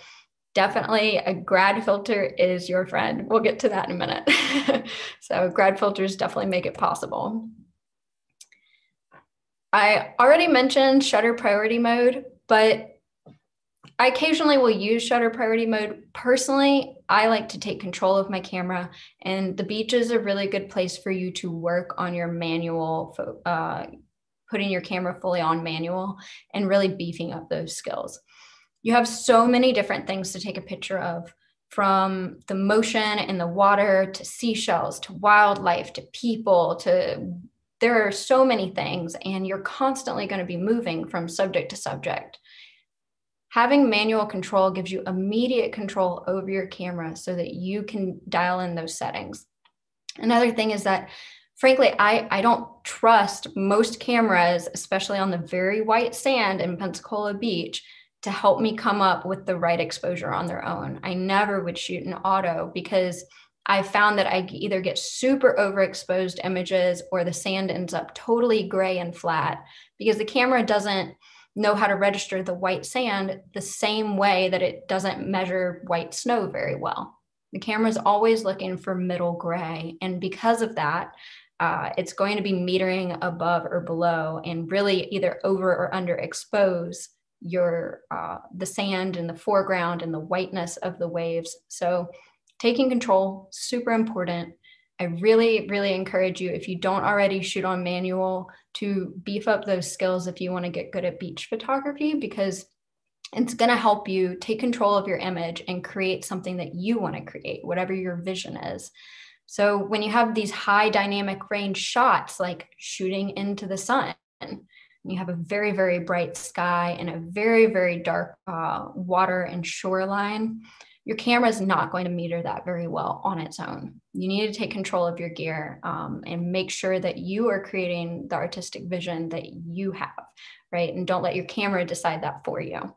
definitely a grad filter is your friend. We'll get to that in a minute. so grad filters definitely make it possible. I already mentioned shutter priority mode, but I occasionally will use shutter priority mode. Personally, I like to take control of my camera, and the beach is a really good place for you to work on your manual uh, putting your camera fully on manual and really beefing up those skills. You have so many different things to take a picture of from the motion in the water to seashells to wildlife to people to there are so many things and you're constantly going to be moving from subject to subject having manual control gives you immediate control over your camera so that you can dial in those settings another thing is that frankly, I, I don't trust most cameras, especially on the very white sand in Pensacola Beach, to help me come up with the right exposure on their own. I never would shoot an auto because I found that I either get super overexposed images or the sand ends up totally gray and flat because the camera doesn't know how to register the white sand the same way that it doesn't measure white snow very well. The camera's always looking for middle gray. And because of that, uh, it's going to be metering above or below and really either over or under expose your uh, the sand in the foreground and the whiteness of the waves. So taking control super important. I really really encourage you if you don't already shoot on manual to beef up those skills if you want to get good at beach photography because it's going to help you take control of your image and create something that you want to create whatever your vision is so when you have these high dynamic range shots, like shooting into the sun, you have a very, very bright sky and a very, very dark uh, water and shoreline, your camera is not going to meter that very well on its own. You need to take control of your gear um, and make sure that you are creating the artistic vision that you have, right? And don't let your camera decide that for you.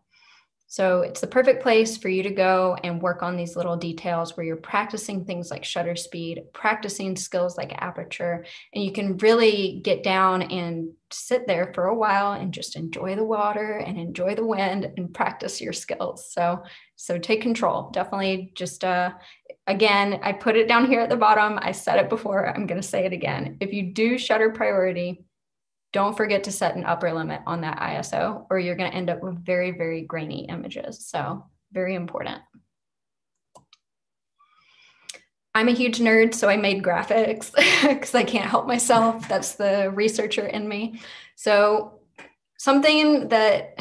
So it's the perfect place for you to go and work on these little details where you're practicing things like shutter speed, practicing skills like aperture, and you can really get down and sit there for a while and just enjoy the water and enjoy the wind and practice your skills. So so take control. Definitely just uh again, I put it down here at the bottom. I said it before, I'm going to say it again. If you do shutter priority, don't forget to set an upper limit on that ISO or you're going to end up with very, very grainy images. So very important. I'm a huge nerd, so I made graphics because I can't help myself. That's the researcher in me. So something that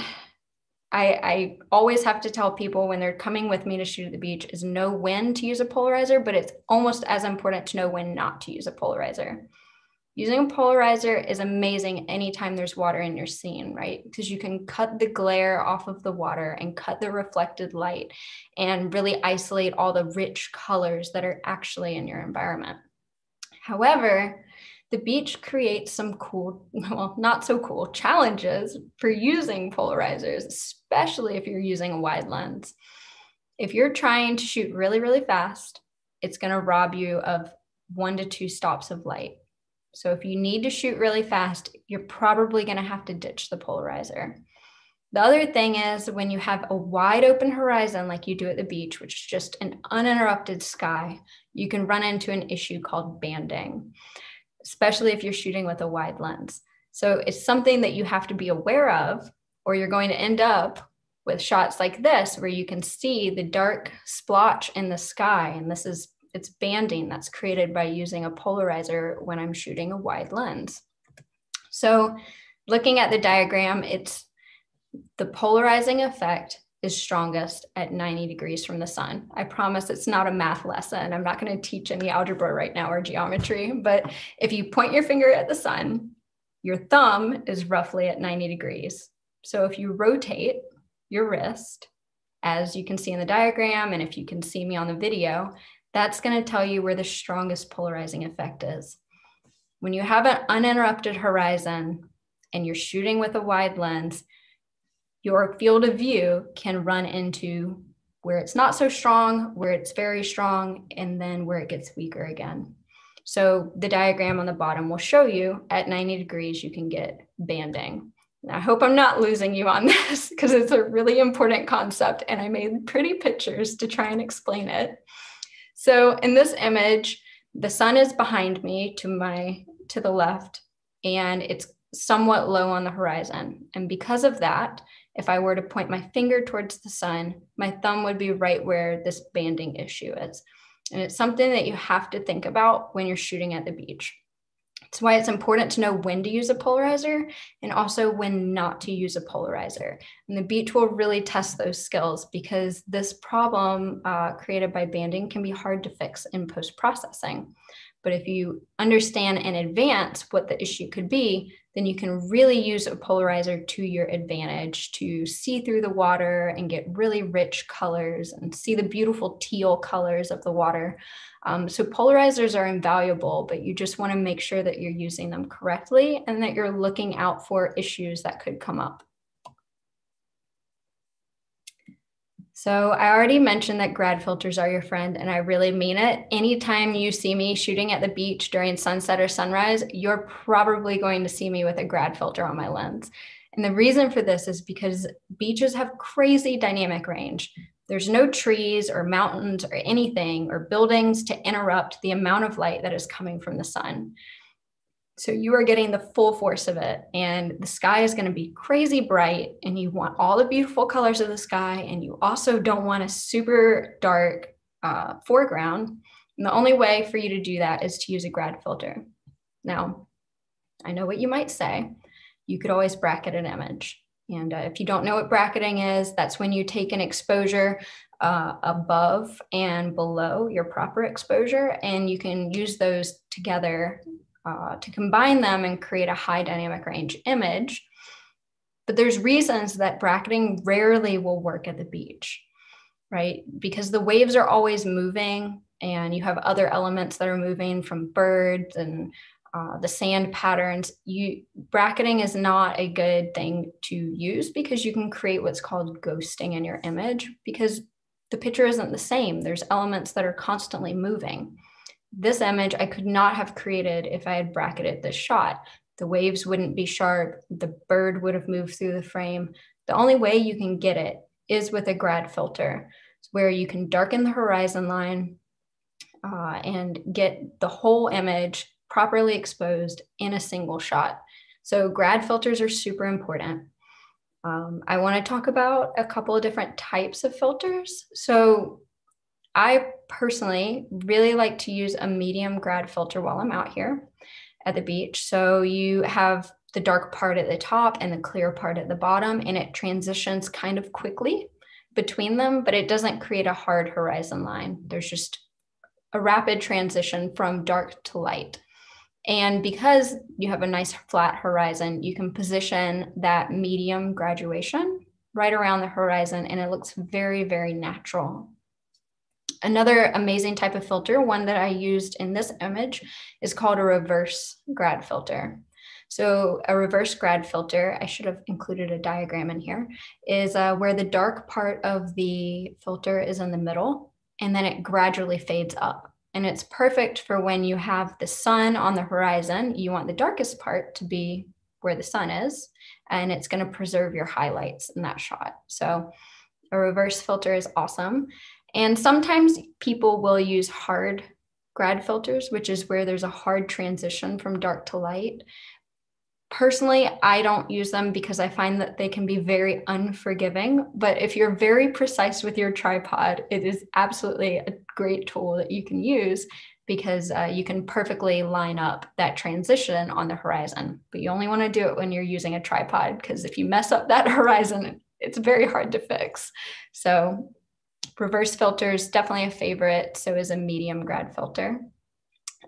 I, I, always have to tell people when they're coming with me to shoot at the beach is know when to use a polarizer, but it's almost as important to know when not to use a polarizer. Using a polarizer is amazing anytime there's water in your scene, right? Because you can cut the glare off of the water and cut the reflected light and really isolate all the rich colors that are actually in your environment. However, the beach creates some cool, well, not so cool challenges for using polarizers, especially if you're using a wide lens if you're trying to shoot really, really fast, it's going to rob you of one to two stops of light. So if you need to shoot really fast, you're probably going to have to ditch the polarizer. The other thing is when you have a wide open horizon, like you do at the beach, which is just an uninterrupted sky, you can run into an issue called banding, especially if you're shooting with a wide lens. So it's something that you have to be aware of, or you're going to end up with shots like this, where you can see the dark splotch in the sky. And this is it's banding that's created by using a polarizer when I'm shooting a wide lens. So looking at the diagram, it's the polarizing effect is strongest at 90 degrees from the sun. I promise it's not a math lesson. I'm not going to teach any algebra right now or geometry, but if you point your finger at the sun, your thumb is roughly at 90 degrees. So if you rotate your wrist, as you can see in the diagram, and if you can see me on the video, that's going to tell you where the strongest polarizing effect is. When you have an uninterrupted horizon and you're shooting with a wide lens, your field of view can run into where it's not so strong, where it's very strong, and then where it gets weaker again. So the diagram on the bottom will show you at 90 degrees, you can get banding. I hope I'm not losing you on this because it's a really important concept and I made pretty pictures to try and explain it. So in this image, the sun is behind me to my to the left and it's somewhat low on the horizon. And because of that, if I were to point my finger towards the sun, my thumb would be right where this banding issue is. And it's something that you have to think about when you're shooting at the beach. It's why it's important to know when to use a polarizer and also when not to use a polarizer. And the beach will really test those skills because this problem uh, created by banding can be hard to fix in post processing. But if you understand in advance what the issue could be, then you can really use a polarizer to your advantage to see through the water and get really rich colors and see the beautiful teal colors of the water. Um, so polarizers are invaluable, but you just want to make sure that you're using them correctly and that you're looking out for issues that could come up. So I already mentioned that grad filters are your friend, and I really mean it. Anytime you see me shooting at the beach during sunset or sunrise, you're probably going to see me with a grad filter on my lens. And the reason for this is because beaches have crazy dynamic range. There's no trees or mountains or anything or buildings to interrupt the amount of light that is coming from the sun. So you are getting the full force of it. And the sky is going to be crazy bright, and you want all the beautiful colors of the sky. And you also don't want a super dark uh, foreground. And the only way for you to do that is to use a grad filter. Now, I know what you might say. You could always bracket an image. And uh, if you don't know what bracketing is, that's when you take an exposure uh, above and below your proper exposure, and you can use those together uh, to combine them and create a high dynamic range image. But there's reasons that bracketing rarely will work at the beach, right? Because the waves are always moving and you have other elements that are moving from birds and uh, the sand patterns, you bracketing is not a good thing to use because you can create what's called ghosting in your image because the picture isn't the same. There's elements that are constantly moving. This image I could not have created if I had bracketed this shot. The waves wouldn't be sharp. The bird would have moved through the frame. The only way you can get it is with a grad filter, where you can darken the horizon line uh, and get the whole image properly exposed in a single shot. So grad filters are super important. Um, I want to talk about a couple of different types of filters. So I personally really like to use a medium grad filter while I'm out here at the beach. So you have the dark part at the top and the clear part at the bottom, and it transitions kind of quickly between them, but it doesn't create a hard horizon line. There's just a rapid transition from dark to light. And because you have a nice flat horizon, you can position that medium graduation right around the horizon and it looks very, very natural. Another amazing type of filter, one that I used in this image, is called a reverse grad filter. So a reverse grad filter, I should have included a diagram in here, is uh, where the dark part of the filter is in the middle and then it gradually fades up. And it's perfect for when you have the sun on the horizon. You want the darkest part to be where the sun is, and it's going to preserve your highlights in that shot. So a reverse filter is awesome. And sometimes people will use hard grad filters, which is where there's a hard transition from dark to light. Personally, I don't use them because I find that they can be very unforgiving. But if you're very precise with your tripod, it is absolutely a great tool that you can use because uh, you can perfectly line up that transition on the horizon. But you only want to do it when you're using a tripod because if you mess up that horizon, it's very hard to fix. So reverse filters definitely a favorite. So is a medium grad filter.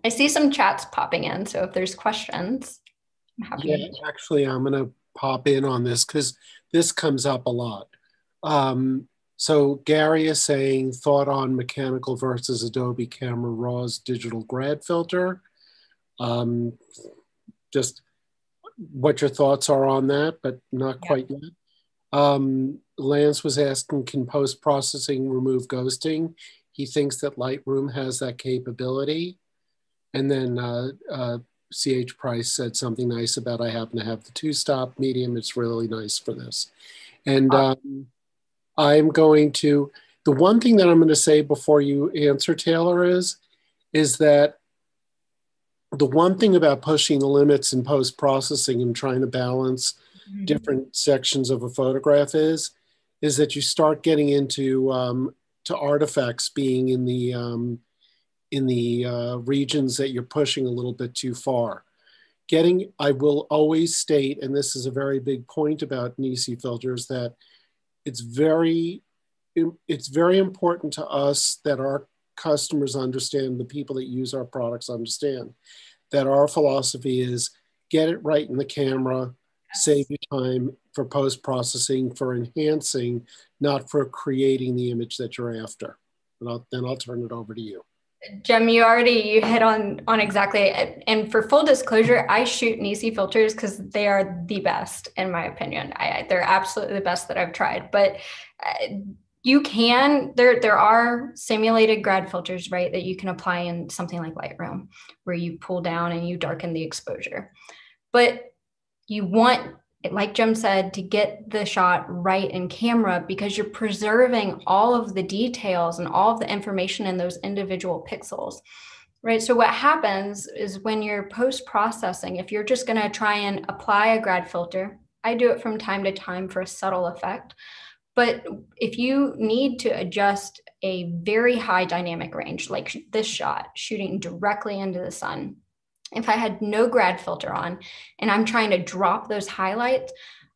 I see some chats popping in. So if there's questions, I'm happy. Yeah, actually, I'm going to pop in on this because this comes up a lot. Um, so Gary is saying thought on mechanical versus Adobe Camera Raw's digital grad filter. Um, just what your thoughts are on that, but not yeah. quite yet. Um, Lance was asking, can post-processing remove ghosting? He thinks that Lightroom has that capability. And then uh, uh, CH Price said something nice about I happen to have the two-stop medium. It's really nice for this. And um, I'm going to, the one thing that I'm going to say before you answer, Talor, is, is that the one thing about pushing the limits in post-processing and trying to balance mm-hmm. different sections of a photograph is, is that you start getting into um, to artifacts being in the um, in the uh, regions that you're pushing a little bit too far. Getting, I will always state, and this is a very big point about Nisi filters, that it's very it's very important to us that our customers understand, the people that use our products understand, that our philosophy is get it right in the camera, save you time for post processing, for enhancing, not for creating the image that you're after. And I'll, then I'll turn it over to you. Jim, you already you hit on on exactly. And for full disclosure, I shoot Nisi filters because they are the best in my opinion. I, they're absolutely the best that I've tried. But uh, you can there there are simulated grad filters right that you can apply in something like Lightroom, where you pull down and you darken the exposure. But you want like Jim said, to get the shot right in camera because you're preserving all of the details and all of the information in those individual pixels. Right. So, what happens is when you're post processing, if you're just going to try and apply a grad filter, I do it from time to time for a subtle effect. But if you need to adjust a very high dynamic range, like this shot, shooting directly into the sun, if I had no grad filter on and I'm trying to drop those highlights,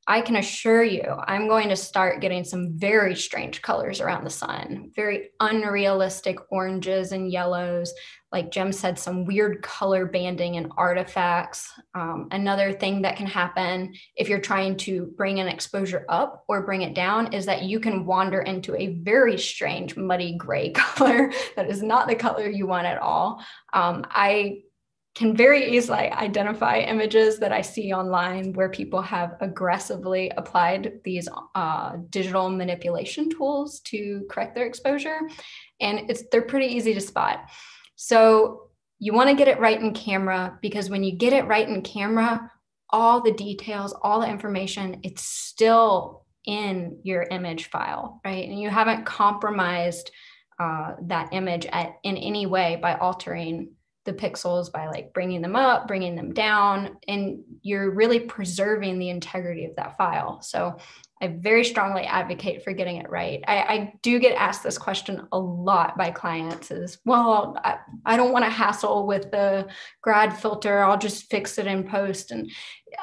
I can assure you I'm going to start getting some very strange colors around the sun, very unrealistic oranges and yellows. Like Jim said, some weird color banding and artifacts. Um, another thing that can happen if you're trying to bring an exposure up or bring it down is that you can wander into a very strange muddy gray color that is not the color you want at all. Um, I can very easily identify images that I see online where people have aggressively applied these uh, digital manipulation tools to correct their exposure, and it's they're pretty easy to spot. So you want to get it right in camera because when you get it right in camera, all the details, all the information, it's still in your image file, right? And you haven't compromised uh, that image at, in any way by altering the pixels by like bringing them up, bringing them down, and you're really preserving the integrity of that file. So I very strongly advocate for getting it right. I, I do get asked this question a lot by clients is, well, I, I don't want to hassle with the grad filter. I'll just fix it in post. And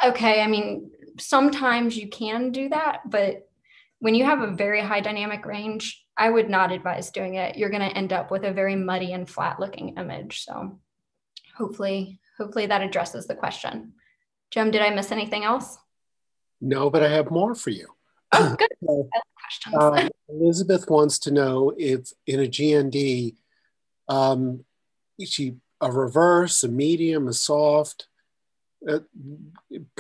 okay, I mean, sometimes you can do that, but when you have a very high dynamic range, I would not advise doing it. You're going to end up with a very muddy and flat looking image. So hopefully, hopefully that addresses the question. Jim, did I miss anything else? No, but I have more for you. Oh, good. uh, Elizabeth wants to know if in a GND, um, she a reverse, a medium, a soft. uh,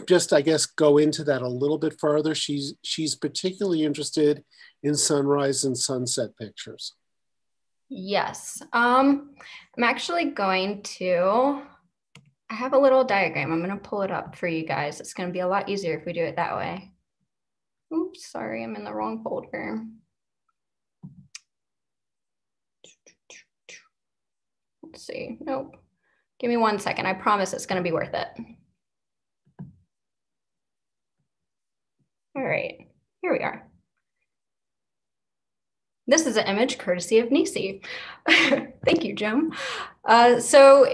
just I guess go into that a little bit further. She's she's particularly interested in sunrise and sunset pictures. Yes, um, I'm actually going to. I have a little diagram. I'm going to pull it up for you guys. It's going to be a lot easier if we do it that way. Oops, sorry, I'm in the wrong folder. Let's see. Nope. Give me one second. I promise it's going to be worth it. All right, here we are. This is an image courtesy of Nisi. Thank you, Jim. Uh, so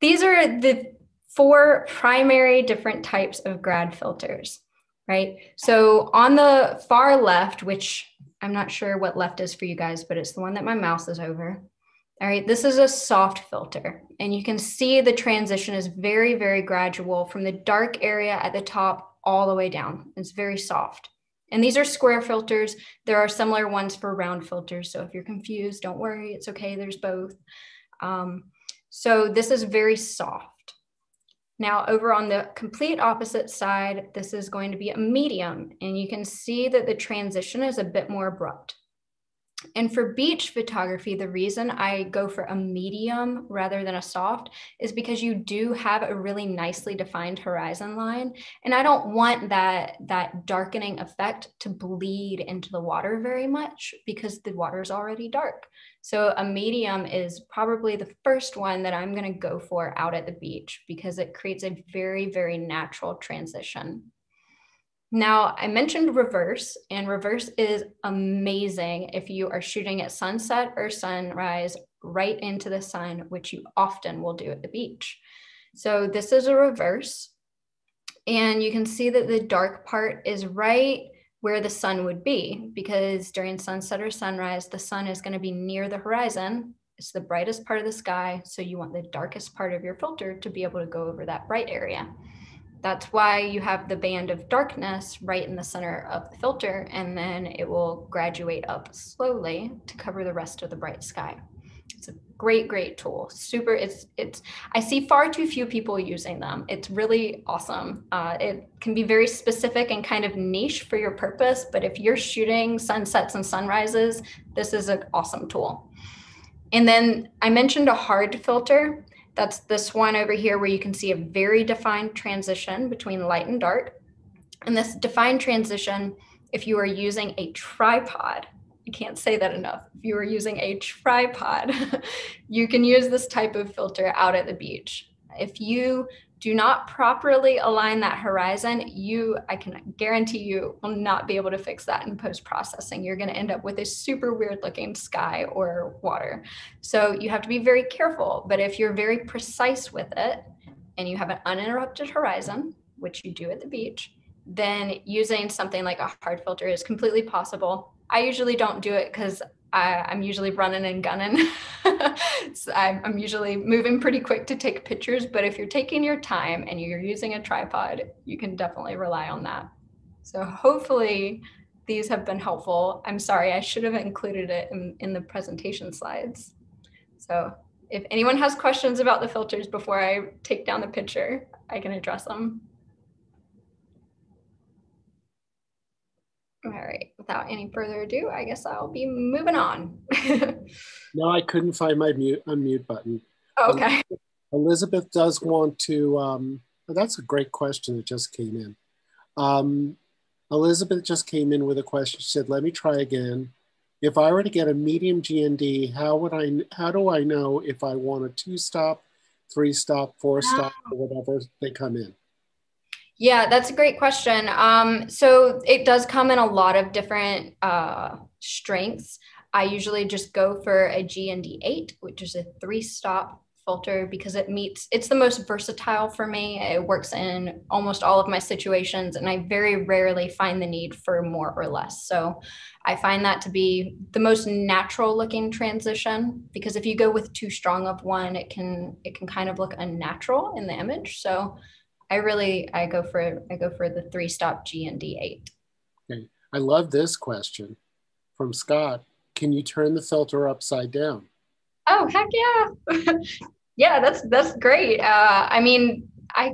these are the four primary different types of grad filters, right? So on the far left, which I'm not sure what left is for you guys, but it's the one that my mouse is over. All right, this is a soft filter, and you can see the transition is very, very gradual from the dark area at the top all the way down. It's very soft. And these are square filters. There are similar ones for round filters. So if you're confused, don't worry, it's okay, there's both. Um, so this is very soft. Now over on the complete opposite side, this is going to be a medium, and you can see that the transition is a bit more abrupt. And for beach photography, the reason I go for a medium rather than a soft is because you do have a really nicely defined horizon line. And I don't want that, that darkening effect to bleed into the water very much because the water is already dark. So a medium is probably the first one that I'm going to go for out at the beach because it creates a very, very natural transition. Now, I mentioned reverse, and reverse is amazing if you are shooting at sunset or sunrise right into the sun, which you often will do at the beach. So, this is a reverse, and you can see that the dark part is right where the sun would be because during sunset or sunrise, the sun is going to be near the horizon. It's the brightest part of the sky. So, you want the darkest part of your filter to be able to go over that bright area. That's why you have the band of darkness right in the center of the filter, and then it will graduate up slowly to cover the rest of the bright sky. It's a great, great tool. Super. It's it's. I see far too few people using them. It's really awesome. Uh, it can be very specific and kind of niche for your purpose, but if you're shooting sunsets and sunrises, this is an awesome tool. And then I mentioned a hard filter. That's this one over here where you can see a very defined transition between light and dark. And this defined transition, if you are using a tripod, I can't say that enough. If you are using a tripod, you can use this type of filter out at the beach. If you do not properly align that horizon, you, I can guarantee you, will not be able to fix that in post processing. You're going to end up with a super weird looking sky or water. So you have to be very careful. But if you're very precise with it and you have an uninterrupted horizon, which you do at the beach, then using something like a hard filter is completely possible. I usually don't do it because I, am usually running and gunning. so I'm, I'm, usually moving pretty quick to take pictures, but if you're taking your time and you're using a tripod, you can definitely rely on that. So hopefully these have been helpful. I'm sorry, I should have included it in, in the presentation slides. So if anyone has questions about the filters before I take down the picture, I can address them. All right, without any further ado, I guess I'll be moving on. no, I couldn't find my mute unmute button. Oh, okay. Elizabeth does want to, um, that's a great question that just came in. Um, Elizabeth just came in with a question. She said, let me try again. If I were to get a medium GND, how would I, how do I know if I want a two stop, three stop, four stop, or whatever they come in? Yeah, that's a great question. Um, so it does come in a lot of different uh, strengths. I usually just go for a GND8, which is a three stop filter because it meets, it's the most versatile for me. It works in almost all of my situations, and I very rarely find the need for more or less. So I find that to be the most natural looking transition because if you go with too strong of one, it can, it can kind of look unnatural in the image. So I really I go for I go for the three stop GND eight. Okay. I love this question from Scott. Can you turn the filter upside down? Oh heck yeah, yeah that's that's great. Uh, I mean I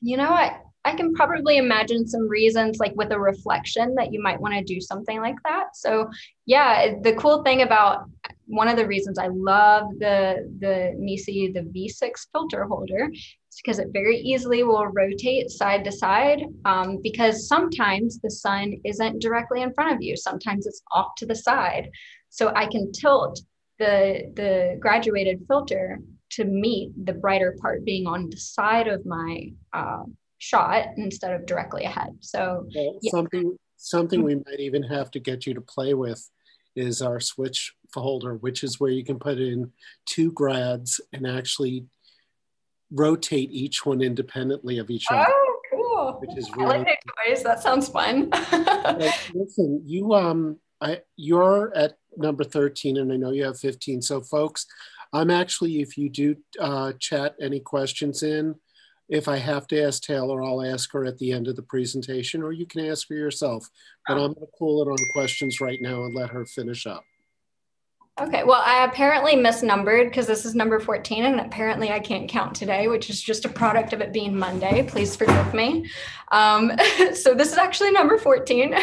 You know what? I can probably imagine some reasons, like with a reflection, that you might want to do something like that. So, yeah, the cool thing about one of the reasons I love the the Nisi the V6 filter holder because it very easily will rotate side to side. Um, because sometimes the sun isn't directly in front of you, sometimes it's off to the side. So I can tilt the the graduated filter to meet the brighter part being on the side of my uh, shot instead of directly ahead. So well, yeah. something something we might even have to get you to play with is our switch holder, which is where you can put in two grads and actually rotate each one independently of each other. Oh, cool! Which is really I like toys. That sounds fun. listen, you um, I you're at number thirteen, and I know you have fifteen. So, folks, I'm actually, if you do uh, chat any questions in, if I have to ask Talor, I'll ask her at the end of the presentation, or you can ask her yourself. But I'm going to cool it on questions right now and let her finish up. Okay, well, I apparently misnumbered because this is number 14, and apparently I can't count today, which is just a product of it being Monday. Please forgive me. Um, so this is actually number 14.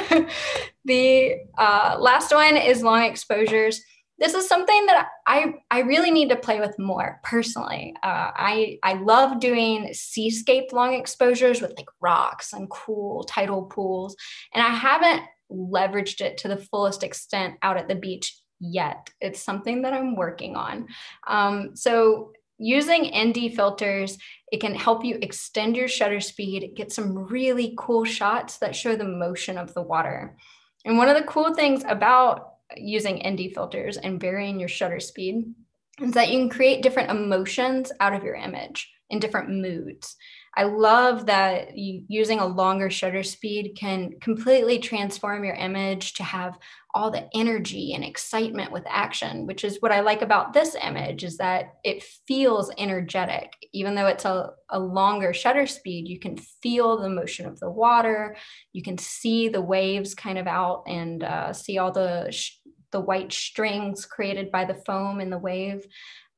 the uh, last one is long exposures this is something that I I really need to play with more personally. Uh, I I love doing seascape long exposures with like rocks and cool tidal pools, and I haven't leveraged it to the fullest extent out at the beach yet. It's something that I'm working on. Um, so using ND filters, it can help you extend your shutter speed, get some really cool shots that show the motion of the water. And one of the cool things about using ND filters and varying your shutter speed is that you can create different emotions out of your image in different moods. I love that using a longer shutter speed can completely transform your image to have all the energy and excitement with action, which is what I like about this image is that it feels energetic. Even though it's a, a longer shutter speed, you can feel the motion of the water. You can see the waves kind of out and uh, see all the, sh- the white strings created by the foam in the wave.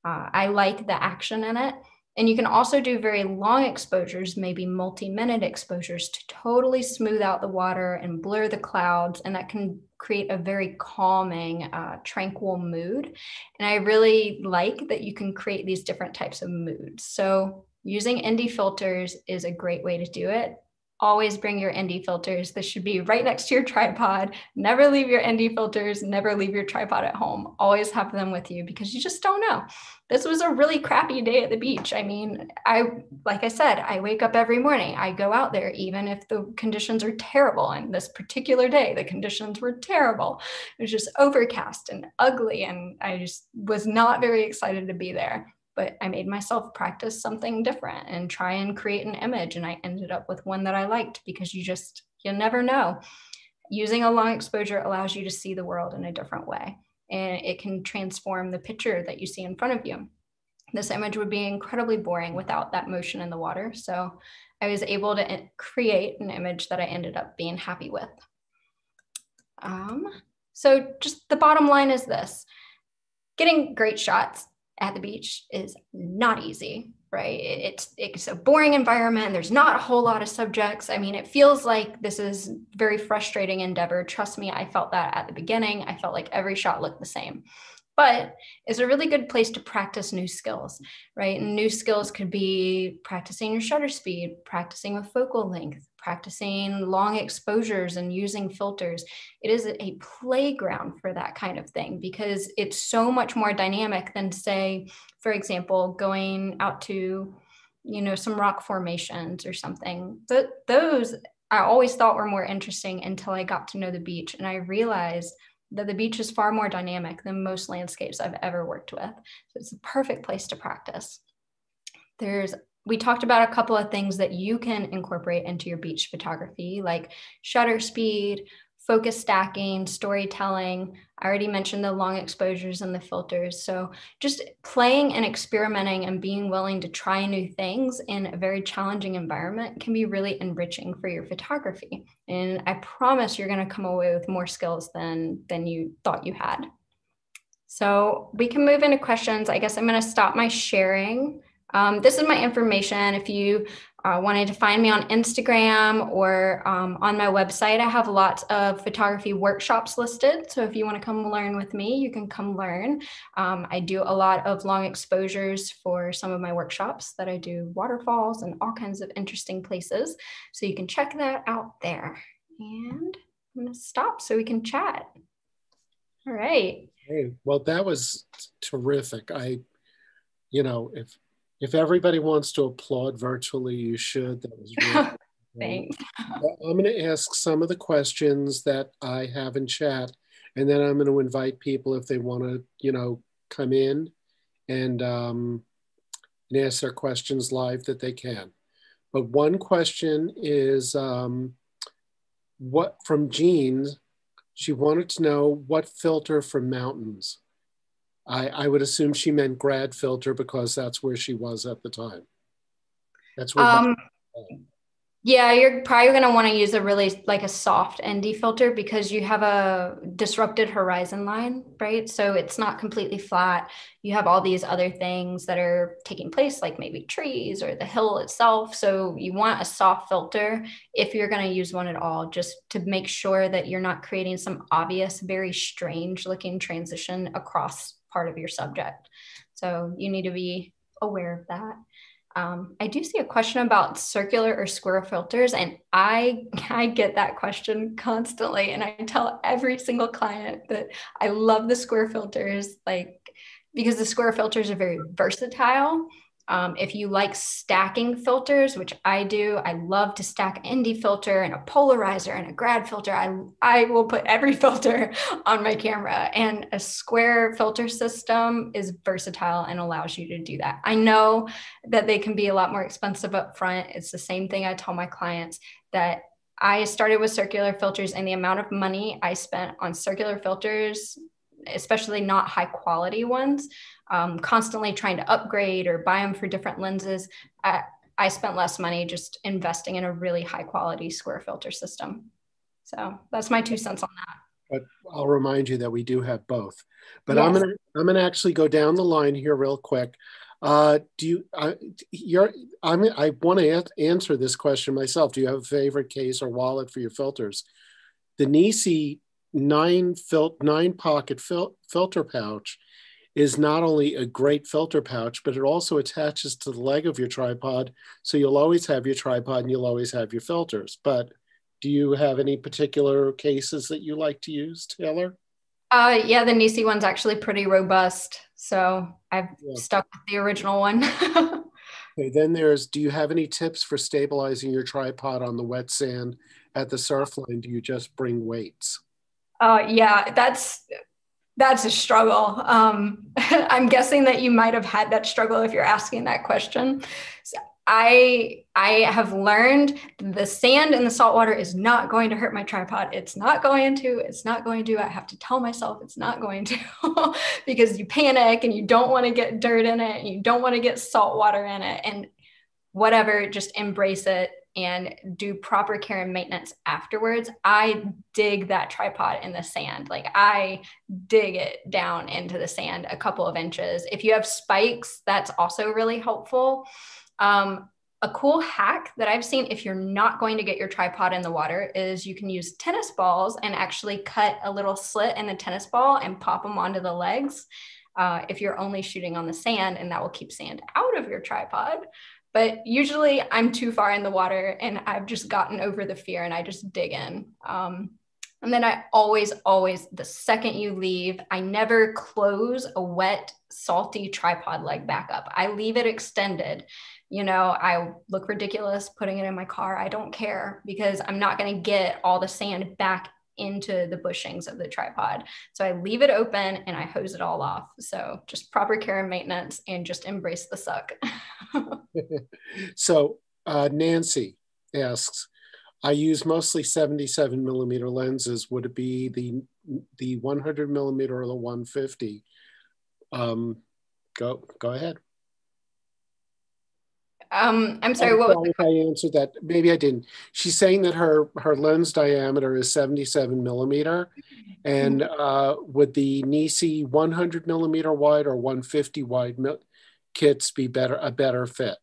Uh, I like the action in it. And you can also do very long exposures, maybe multi minute exposures to totally smooth out the water and blur the clouds. And that can create a very calming, uh, tranquil mood. And I really like that you can create these different types of moods. So using ND filters is a great way to do it always bring your ND filters. This should be right next to your tripod. Never leave your ND filters, never leave your tripod at home. Always have them with you because you just don't know. This was a really crappy day at the beach. I mean, I like I said, I wake up every morning. I go out there even if the conditions are terrible. And this particular day, the conditions were terrible. It was just overcast and ugly and I just was not very excited to be there but I made myself practice something different and try and create an image. And I ended up with one that I liked because you just, you never know. Using a long exposure allows you to see the world in a different way and it can transform the picture that you see in front of you. This image would be incredibly boring without that motion in the water. So I was able to create an image that I ended up being happy with. Um, so just the bottom line is this getting great shots at the beach is not easy right? It's it's a boring environment. There's not a whole lot of subjects. I mean it feels like this is very frustrating endeavor. Trust me i felt that at the beginning. I felt like every shot looked the same but it's a really good place to practice new skills, right? And new skills could be practicing your shutter speed, practicing with focal length, practicing long exposures and using filters. It is a playground for that kind of thing because it's so much more dynamic than, say, for example, going out to you know some rock formations or something those i always thought were more interesting until i got to know the beach and i realized that the beach is far more dynamic than most landscapes I've ever worked with. So it's a perfect place to practice. There's we talked about a couple of things that you can incorporate into your beach photography, like shutter speed, focus stacking, storytelling. I already mentioned the long exposures and the filters. So just playing and experimenting and being willing to try new things in a very challenging environment can be really enriching for your photography. And I promise you're going to come away with more skills than than you thought you had. So we can move into questions. I guess I'm going to stop my sharing Um, this is my information. If you uh, wanted to find me on Instagram or um, on my website, I have lots of photography workshops listed. So if you want to come learn with me, you can come learn. Um, I do a lot of long exposures for some of my workshops that I do waterfalls and all kinds of interesting places. So you can check that out there. And I'm going to stop so we can chat. All right. Hey, well, that was terrific. I, you know, if if everybody wants to applaud virtually, you should. That was really Thanks. I'm going to ask some of the questions that I have in chat, and then I'm going to invite people if they want to, you know, come in and, um, and ask their questions live that they can. But one question is um, what from Jean, she wanted to know what filter for mountains. I, I would assume she meant grad filter because that's where she was at the time. That's where. Um, yeah, you're probably going to want to use a really like a soft ND filter because you have a disrupted horizon line, right? So it's not completely flat. You have all these other things that are taking place, like maybe trees or the hill itself. So you want a soft filter if you're going to use one at all, just to make sure that you're not creating some obvious, very strange looking transition across part of your subject. So you need to be aware of that. Um, I do see a question about circular or square filters, and I I get that question constantly, and I tell every single client that I love the square filters, like because the square filters are very versatile um, if you like stacking filters, which I do, I love to stack ND filter and a polarizer and a grad filter. I, I will put every filter on my camera and a square filter system is versatile and allows you to do that. I know that they can be a lot more expensive up front. It's the same thing I tell my clients that I started with circular filters and the amount of money I spent on circular filters especially not high quality ones, um, constantly trying to upgrade or buy them for different lenses. I, I spent less money just investing in a really high quality square filter system. So that's my two cents on that. But I'll remind you that we do have both. But yes. I'm gonna I'm gonna actually go down the line here real quick. Uh, do you? Uh, you're. I'm. I want to answer this question myself. Do you have a favorite case or wallet for your filters? The Nisi nine fil- nine pocket fil- filter pouch is not only a great filter pouch, but it also attaches to the leg of your tripod. So you'll always have your tripod and you'll always have your filters. But do you have any particular cases that you like to use, Talor? Uh, yeah, the Nisi one's actually pretty robust. So I've yeah. stuck with the original one. okay, then there's, do you have any tips for stabilizing your tripod on the wet sand at the surf line? Do you just bring weights? Uh, yeah, that's that's a struggle. Um, I'm guessing that you might have had that struggle if you're asking that question. So I I have learned the sand in the salt water is not going to hurt my tripod. It's not going to. It's not going to. I have to tell myself it's not going to because you panic and you don't want to get dirt in it and you don't want to get salt water in it and whatever. Just embrace it and do proper care and maintenance afterwards, I dig that tripod in the sand. Like I dig it down into the sand a couple of inches. If you have spikes, that's also really helpful. Um, a cool hack that I've seen if you're not going to get your tripod in the water is you can use tennis balls and actually cut a little slit in the tennis ball and pop them onto the legs. Uh, if you're only shooting on the sand, and that will keep sand out of your tripod. But usually I'm too far in the water and I've just gotten over the fear and I just dig in. Um, and then I always, always, the second you leave, I never close a wet, salty tripod leg back up. I leave it extended. You know, I look ridiculous putting it in my car. I don't care because I'm not going to get all the sand back into the bushings of the tripod. So I leave it open and I hose it all off. So just proper care and maintenance and just embrace the suck. so uh, Nancy asks, I use mostly 77 millimeter lenses. Would it be the the 100 millimeter or the 150? Um, go go ahead. Um, I'm sorry. What was I answered that? Maybe I didn't. She's saying that her her lens diameter is 77 millimeter, and uh, would the Nisi 100 millimeter wide or 150 wide? kits be better a better fit?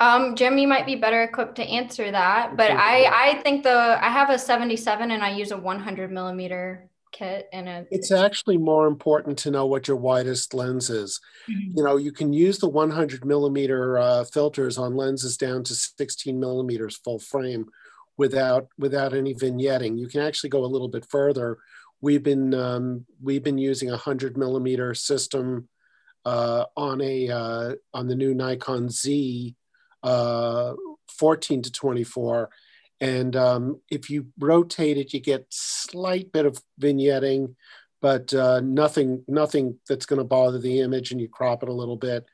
Um, Jim, you might be better equipped to answer that, but I, I think the I have a 77 and I use a 100 millimeter kit and a. It's actually more important to know what your widest lens is. Mm-hmm. You know, you can use the 100 millimeter uh, filters on lenses down to 16 millimeters full frame without without any vignetting. You can actually go a little bit further. We've been um, we've been using a 100 millimeter system uh, on a uh, on the new Nikon Z uh, 14 to 24. And um, if you rotate it, you get slight bit of vignetting, but uh, nothing nothing that's going to bother the image. And you crop it a little bit,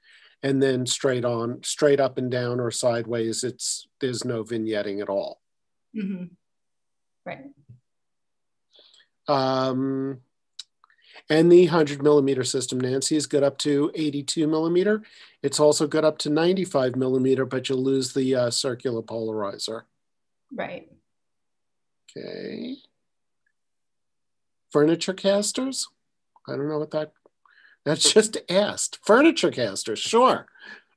and then straight on, straight up and down or sideways, it's there's no vignetting at all. Mm-hmm. Right. Um, and the 100 millimeter system, Nancy, is good up to 82 millimeter. It's also good up to 95 millimeter, but you'll lose the uh, circular polarizer. Right. Okay. Furniture casters? I don't know what that, that's just asked. Furniture casters, sure.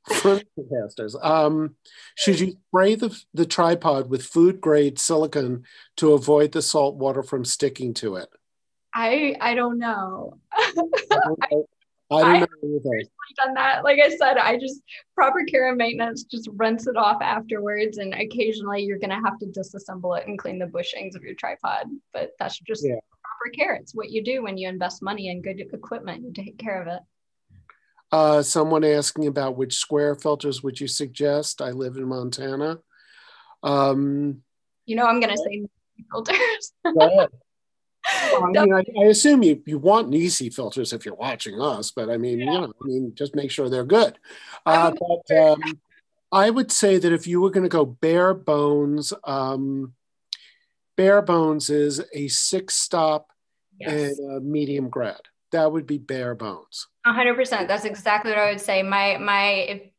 Furniture casters. Um, should you spray the, the tripod with food grade silicone to avoid the salt water from sticking to it? I I don't know. I don't, I don't know either. Done that. Like I said, I just proper care and maintenance. Just rinse it off afterwards, and occasionally you're gonna have to disassemble it and clean the bushings of your tripod. But that's just yeah. proper care. It's what you do when you invest money in good equipment. You take care of it. Uh, someone asking about which square filters would you suggest? I live in Montana. Um, you know, I'm gonna say filters. I mean, I, I, assume you, you want Nisi filters if you're watching us, but I mean, yeah. you know, I mean, just make sure they're good. Uh, but um, I would say that if you were going to go bare bones, um, bare bones is a six stop yes. and a medium grad. That would be bare bones. hundred percent. That's exactly what I would say. My my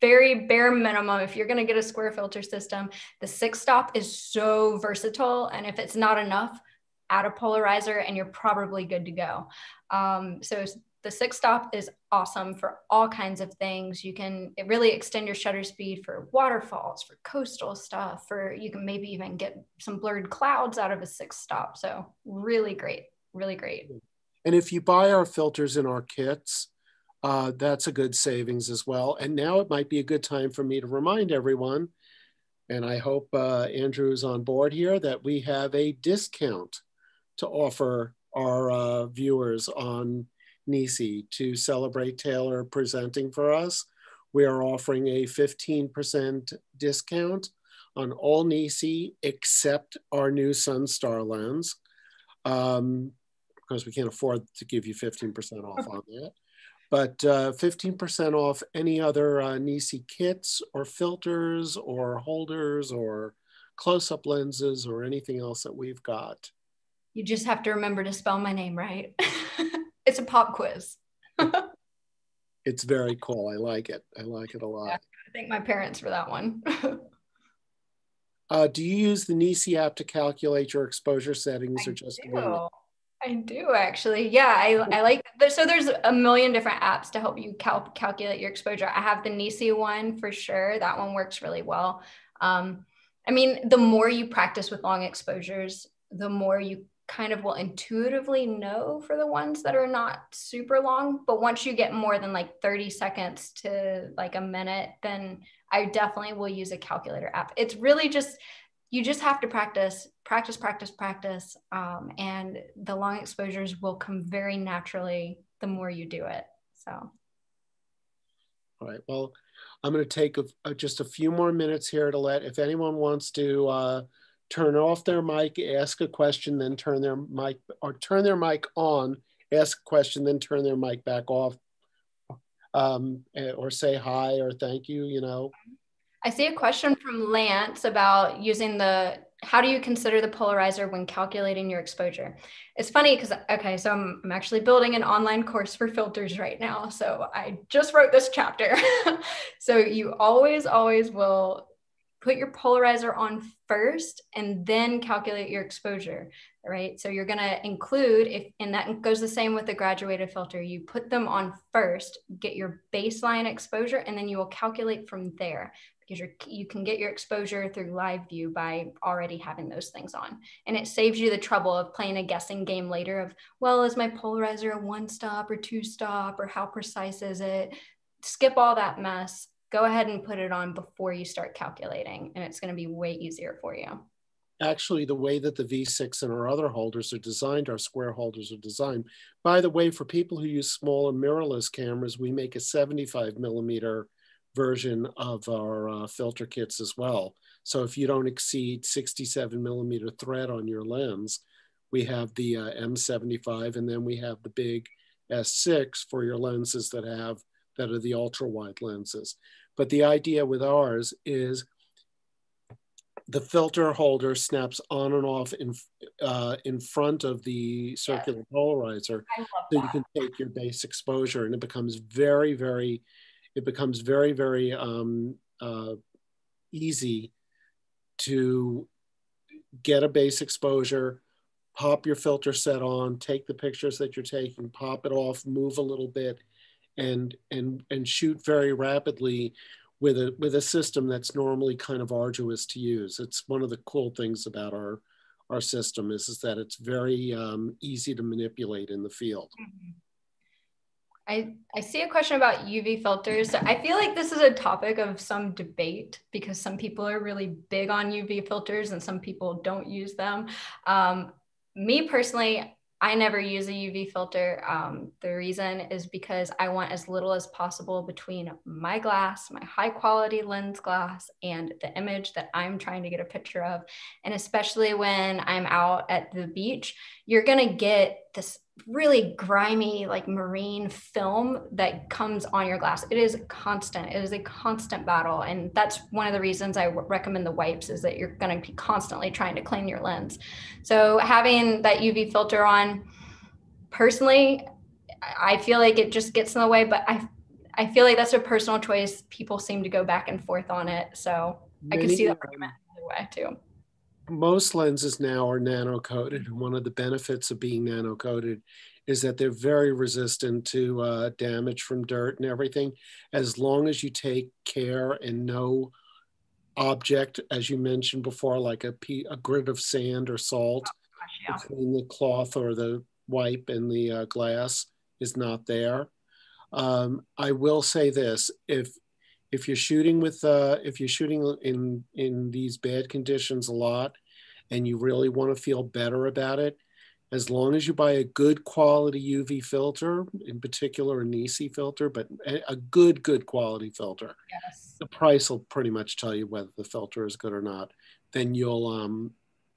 very bare minimum. If you're going to get a square filter system, the six stop is so versatile, and if it's not enough add a polarizer and you're probably good to go. Um, so the six stop is awesome for all kinds of things. You can really extend your shutter speed for waterfalls, for coastal stuff, for you can maybe even get some blurred clouds out of a six stop. So really great, really great. And if you buy our filters in our kits, uh, that's a good savings as well. And now it might be a good time for me to remind everyone, and I hope uh, Andrew is on board here, that we have a discount to offer our uh, viewers on Nisi to celebrate Talor presenting for us. We are offering a 15% discount on all Nisi except our new Sunstar lens, um, because we can't afford to give you 15% off on that. But 15% uh, off any other uh, Nisi kits or filters or holders or close-up lenses or anything else that we've got. You just have to remember to spell my name right. it's a pop quiz. it's very cool. I like it. I like it a lot. Yeah, I thank my parents for that one. uh, do you use the Nisi app to calculate your exposure settings I or just do. I do actually. Yeah, I, I like so there's a million different apps to help you cal- calculate your exposure. I have the Nisi one for sure. That one works really well. Um, I mean, the more you practice with long exposures, the more you kind of will intuitively know for the ones that are not super long. But once you get more than like 30 seconds to like a minute, then I definitely will use a calculator app. It's really just, you just have to practice, practice, practice, practice. Um, and the long exposures will come very naturally the more you do it. So. All right. Well, I'm going to take a, a, just a few more minutes here to let, if anyone wants to, uh, turn off their mic, ask a question, then turn their mic or turn their mic on, ask a question, then turn their mic back off um, eh, or say hi or thank you, you know. I see a question from Lance about using the, how do you consider the polarizer when calculating your exposure? It's funny because, okay, so I'm, I'm actually building an online course for filters right now. So I just wrote this chapter. so you always, always will put your polarizer on first and then calculate your exposure, right? So you're gonna include, if and that goes the same with the graduated filter, you put them on first, get your baseline exposure, and then you will calculate from there because you can get your exposure through live view by already having those things on. And it saves you the trouble of playing a guessing game later of, well, is my polarizer a one stop or two stop or how precise is it? Skip all that mess go ahead and put it on before you start calculating and it's going to be way easier for you. Actually, the way that the V6 and our other holders are designed, our square holders are designed. By the way, for people who use smaller mirrorless cameras, we make a 75 millimeter version of our uh, filter kits as well. So if you don't exceed 67 millimeter thread on your lens, we have the uh, M75 and then we have the big S6 for your lenses that have that are the ultra wide lenses. But the idea with ours is the filter holder snaps on and off in uh, in front of the circular polarizer, so you can take your base exposure, and it becomes very, very, it becomes very, very um, uh, easy to get a base exposure, pop your filter set on, take the pictures that you're taking, pop it off, move a little bit, and and and shoot very rapidly with a with a system that's normally kind of arduous to use. It's one of the cool things about our our system is, is that it's very um, easy to manipulate in the field. Mm-hmm. I, I see a question about UV filters. I feel like this is a topic of some debate because some people are really big on UV filters and some people don't use them. Um, me personally, I never use a UV filter. Um, the reason is because I want as little as possible between my glass, my high quality lens glass, and the image that I'm trying to get a picture of. And especially when I'm out at the beach, you're going to get this really grimy like marine film that comes on your glass. It is constant. It is a constant battle and that's one of the reasons i recommend the wipes is that you're going to be constantly trying to clean your lens. So having that uv filter on personally i feel like it just gets in the way but i i feel like that's a personal choice. People seem to go back and forth on it so Many, i can see that argument either way too most lenses now are nano coated. And one of the benefits of being nano coated is that they're very resistant to uh, damage from dirt and everything. As long as you take care and no object, as you mentioned before, like a, a grit of sand or salt oh, gosh, yeah. between the cloth or the wipe and the uh, glass is not there. Um, I will say this: if if you're shooting with uh, if you're shooting in in these bad conditions a lot, and you really want to feel better about it, as long as you buy a good quality UV filter, in particular a Nisi filter, but a good good quality filter, yes. the price will pretty much tell you whether the filter is good or not. Then you'll um,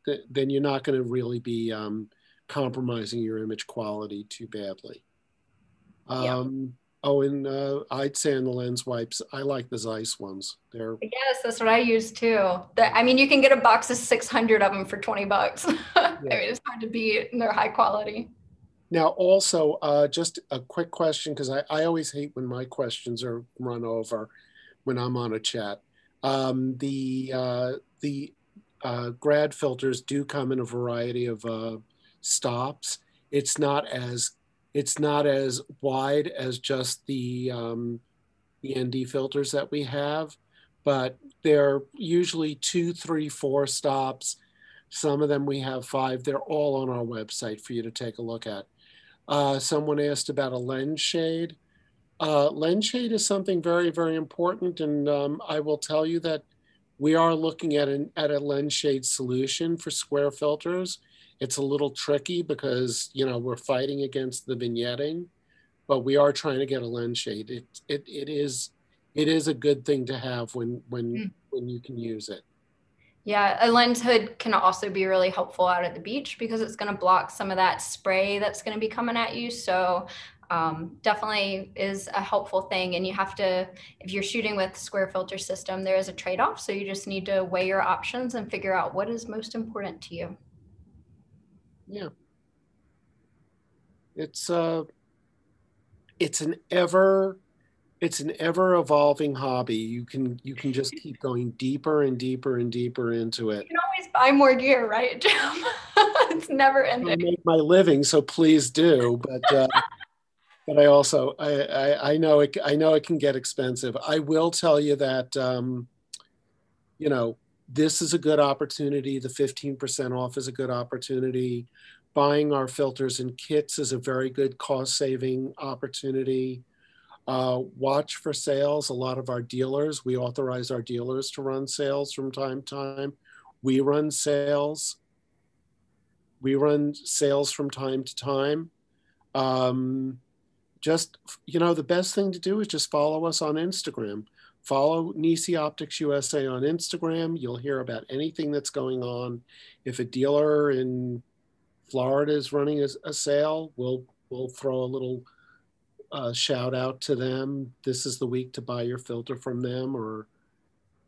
th- then you're not going to really be um, compromising your image quality too badly. Um, Oh, and uh, I'd say on the lens wipes, I like the Zeiss ones. They're yes, that's what I use too. The, I mean, you can get a box of 600 of them for 20 bucks. yeah. I mean, it's hard to beat. And they're high quality. Now, also, uh, just a quick question because I, I always hate when my questions are run over when I'm on a chat. Um, the uh, the uh, grad filters do come in a variety of uh, stops. It's not as it's not as wide as just the, um, the ND filters that we have, but they're usually two, three, four stops. Some of them we have five. They're all on our website for you to take a look at. Uh, someone asked about a lens shade. Uh, lens shade is something very, very important. And um, I will tell you that we are looking at, an, at a lens shade solution for square filters. It's a little tricky because, you know, we're fighting against the vignetting, but we are trying to get a lens shade. It, it, it is, it is a good thing to have when, when, mm. when you can use it. Yeah, a lens hood can also be really helpful out at the beach because it's going to block some of that spray that's going to be coming at you. So um, definitely is a helpful thing. And you have to, if you're shooting with square filter system, there is a trade-off. So you just need to weigh your options and figure out what is most important to you yeah it's uh it's an ever it's an ever evolving hobby. You can you can just keep going deeper and deeper and deeper into it. You can always buy more gear, right, Jim? it's never ending. I make my living, so please do. But uh, but I also I, I, I know it I know it can get expensive. I will tell you that um, you know this is a good opportunity. The 15% off is a good opportunity. Buying our filters and kits is a very good cost saving opportunity. Uh, watch for sales. A lot of our dealers, we authorize our dealers to run sales from time to time. We run sales. We run sales from time to time. Um, just, you know, the best thing to do is just follow us on Instagram. Follow Nisi Optics USA on Instagram. You'll hear about anything that's going on. If a dealer in Florida is running a, a sale, we'll we'll throw a little uh, shout out to them. This is the week to buy your filter from them, or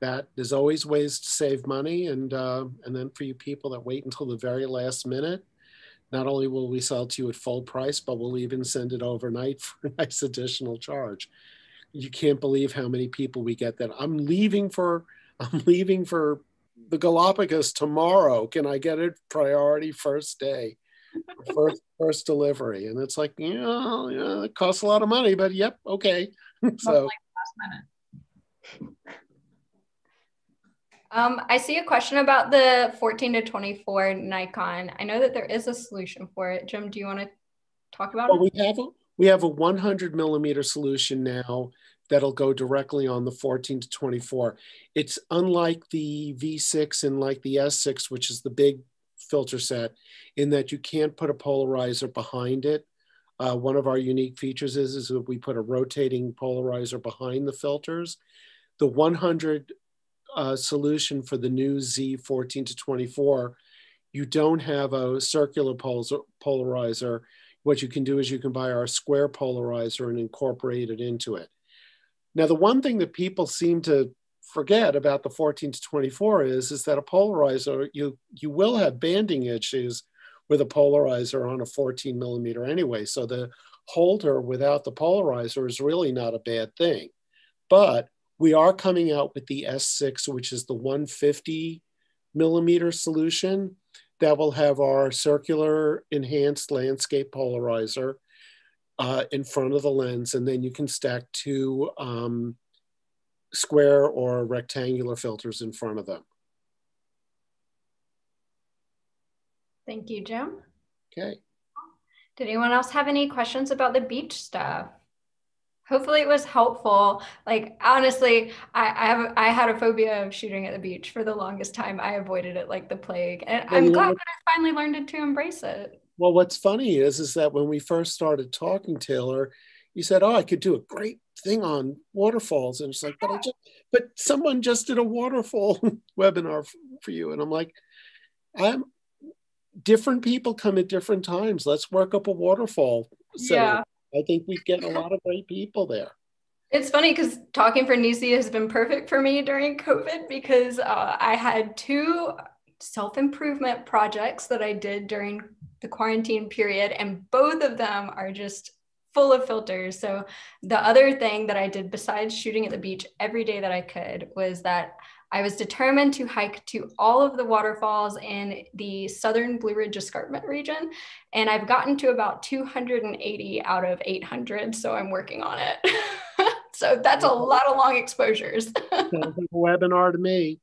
that. There's always ways to save money, and uh, and then for you people that wait until the very last minute, not only will we sell to you at full price, but we'll even send it overnight for a nice additional charge. You can't believe how many people we get that I'm leaving for I'm leaving for the Galapagos tomorrow. Can I get it priority first day? First first delivery. And it's like, you know, yeah, it costs a lot of money, but yep, okay. so um, I see a question about the 14 to 24 Nikon. I know that there is a solution for it. Jim, do you want to talk about well, it? We have a we have a 100 millimeter solution now that'll go directly on the 14 to 24. It's unlike the V6 and like the S6, which is the big filter set, in that you can't put a polarizer behind it. Uh, one of our unique features is, is that we put a rotating polarizer behind the filters. The 100 uh, solution for the new Z14 to 24, you don't have a circular polarizer. What you can do is you can buy our square polarizer and incorporate it into it. Now, the one thing that people seem to forget about the 14 to 24 is, is that a polarizer, you, you will have banding issues with a polarizer on a 14 millimeter anyway. So the holder without the polarizer is really not a bad thing. But we are coming out with the S6, which is the 150 millimeter solution that will have our circular enhanced landscape polarizer uh, in front of the lens. And then you can stack two um, square or rectangular filters in front of them. Thank you, Jim. Okay. Did anyone else have any questions about the beach stuff? Hopefully it was helpful. Like honestly I, I have i had a phobia of shooting at the beach for the longest time. I avoided it like the plague. And i'm glad that i finally learned to embrace it. Well what's funny is is that when we first started talking Talor you said oh i could do a great thing on waterfalls. And it's like but i just but someone just did a waterfall webinar for you. And i'm like i'm different people come at different times. Let's work up a waterfall so yeah I think we get a lot of great people there. It's funny because talking for Nisi has been perfect for me during COVID because uh, I had two self improvement projects that I did during the quarantine period, and both of them are just full of filters. So, the other thing that I did besides shooting at the beach every day that I could was that I was determined to hike to all of the waterfalls in the southern Blue Ridge Escarpment region. And I've gotten to about 280 out of 800. So I'm working on it. so that's a lot of long exposures. A webinar to me.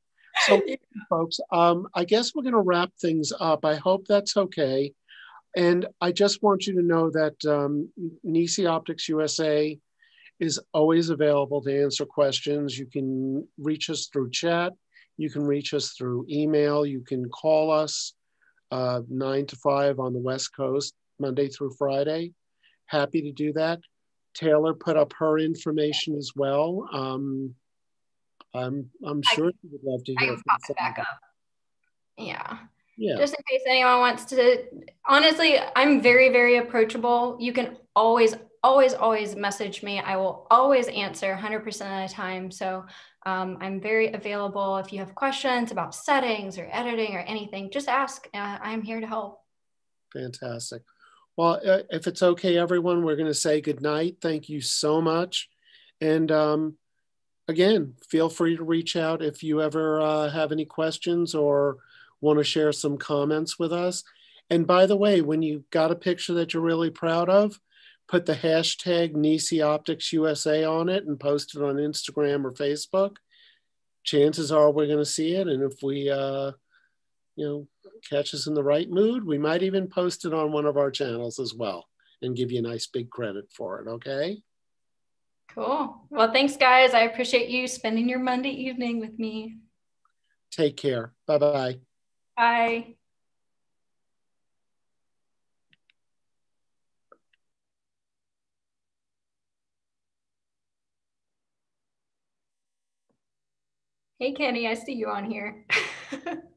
So, folks, um, I guess we're going to wrap things up. I hope that's okay. And I just want you to know that um, Nisi Optics USA is always available to answer questions. You can reach us through chat. You can reach us through email. You can call us uh, nine to five on the West Coast, Monday through Friday. Happy to do that. Talor put up her information as well. Um, I'm, I'm sure I, you would love to hear I from it back up. Yeah. Yeah. Just in case anyone wants to, honestly, I'm very, very approachable. You can always, always, always message me. I will always answer 100% of the time. So um, I'm very available. If you have questions about settings or editing or anything, just ask. Uh, I'm here to help. Fantastic. Well, uh, if it's okay, everyone, we're going to say good night. Thank you so much. And um, again, feel free to reach out if you ever uh, have any questions or want to share some comments with us. And by the way, when you got a picture that you're really proud of, put the hashtag Nisi Optics USA on it and post it on Instagram or Facebook. Chances are we're going to see it. And if we, uh, you know, catch us in the right mood, we might even post it on one of our channels as well and give you a nice big credit for it. Okay. Cool. Well, thanks, guys. I appreciate you spending your Monday evening with me. Take care. Bye-bye. Bye. Hey, Kenny, I see you on here.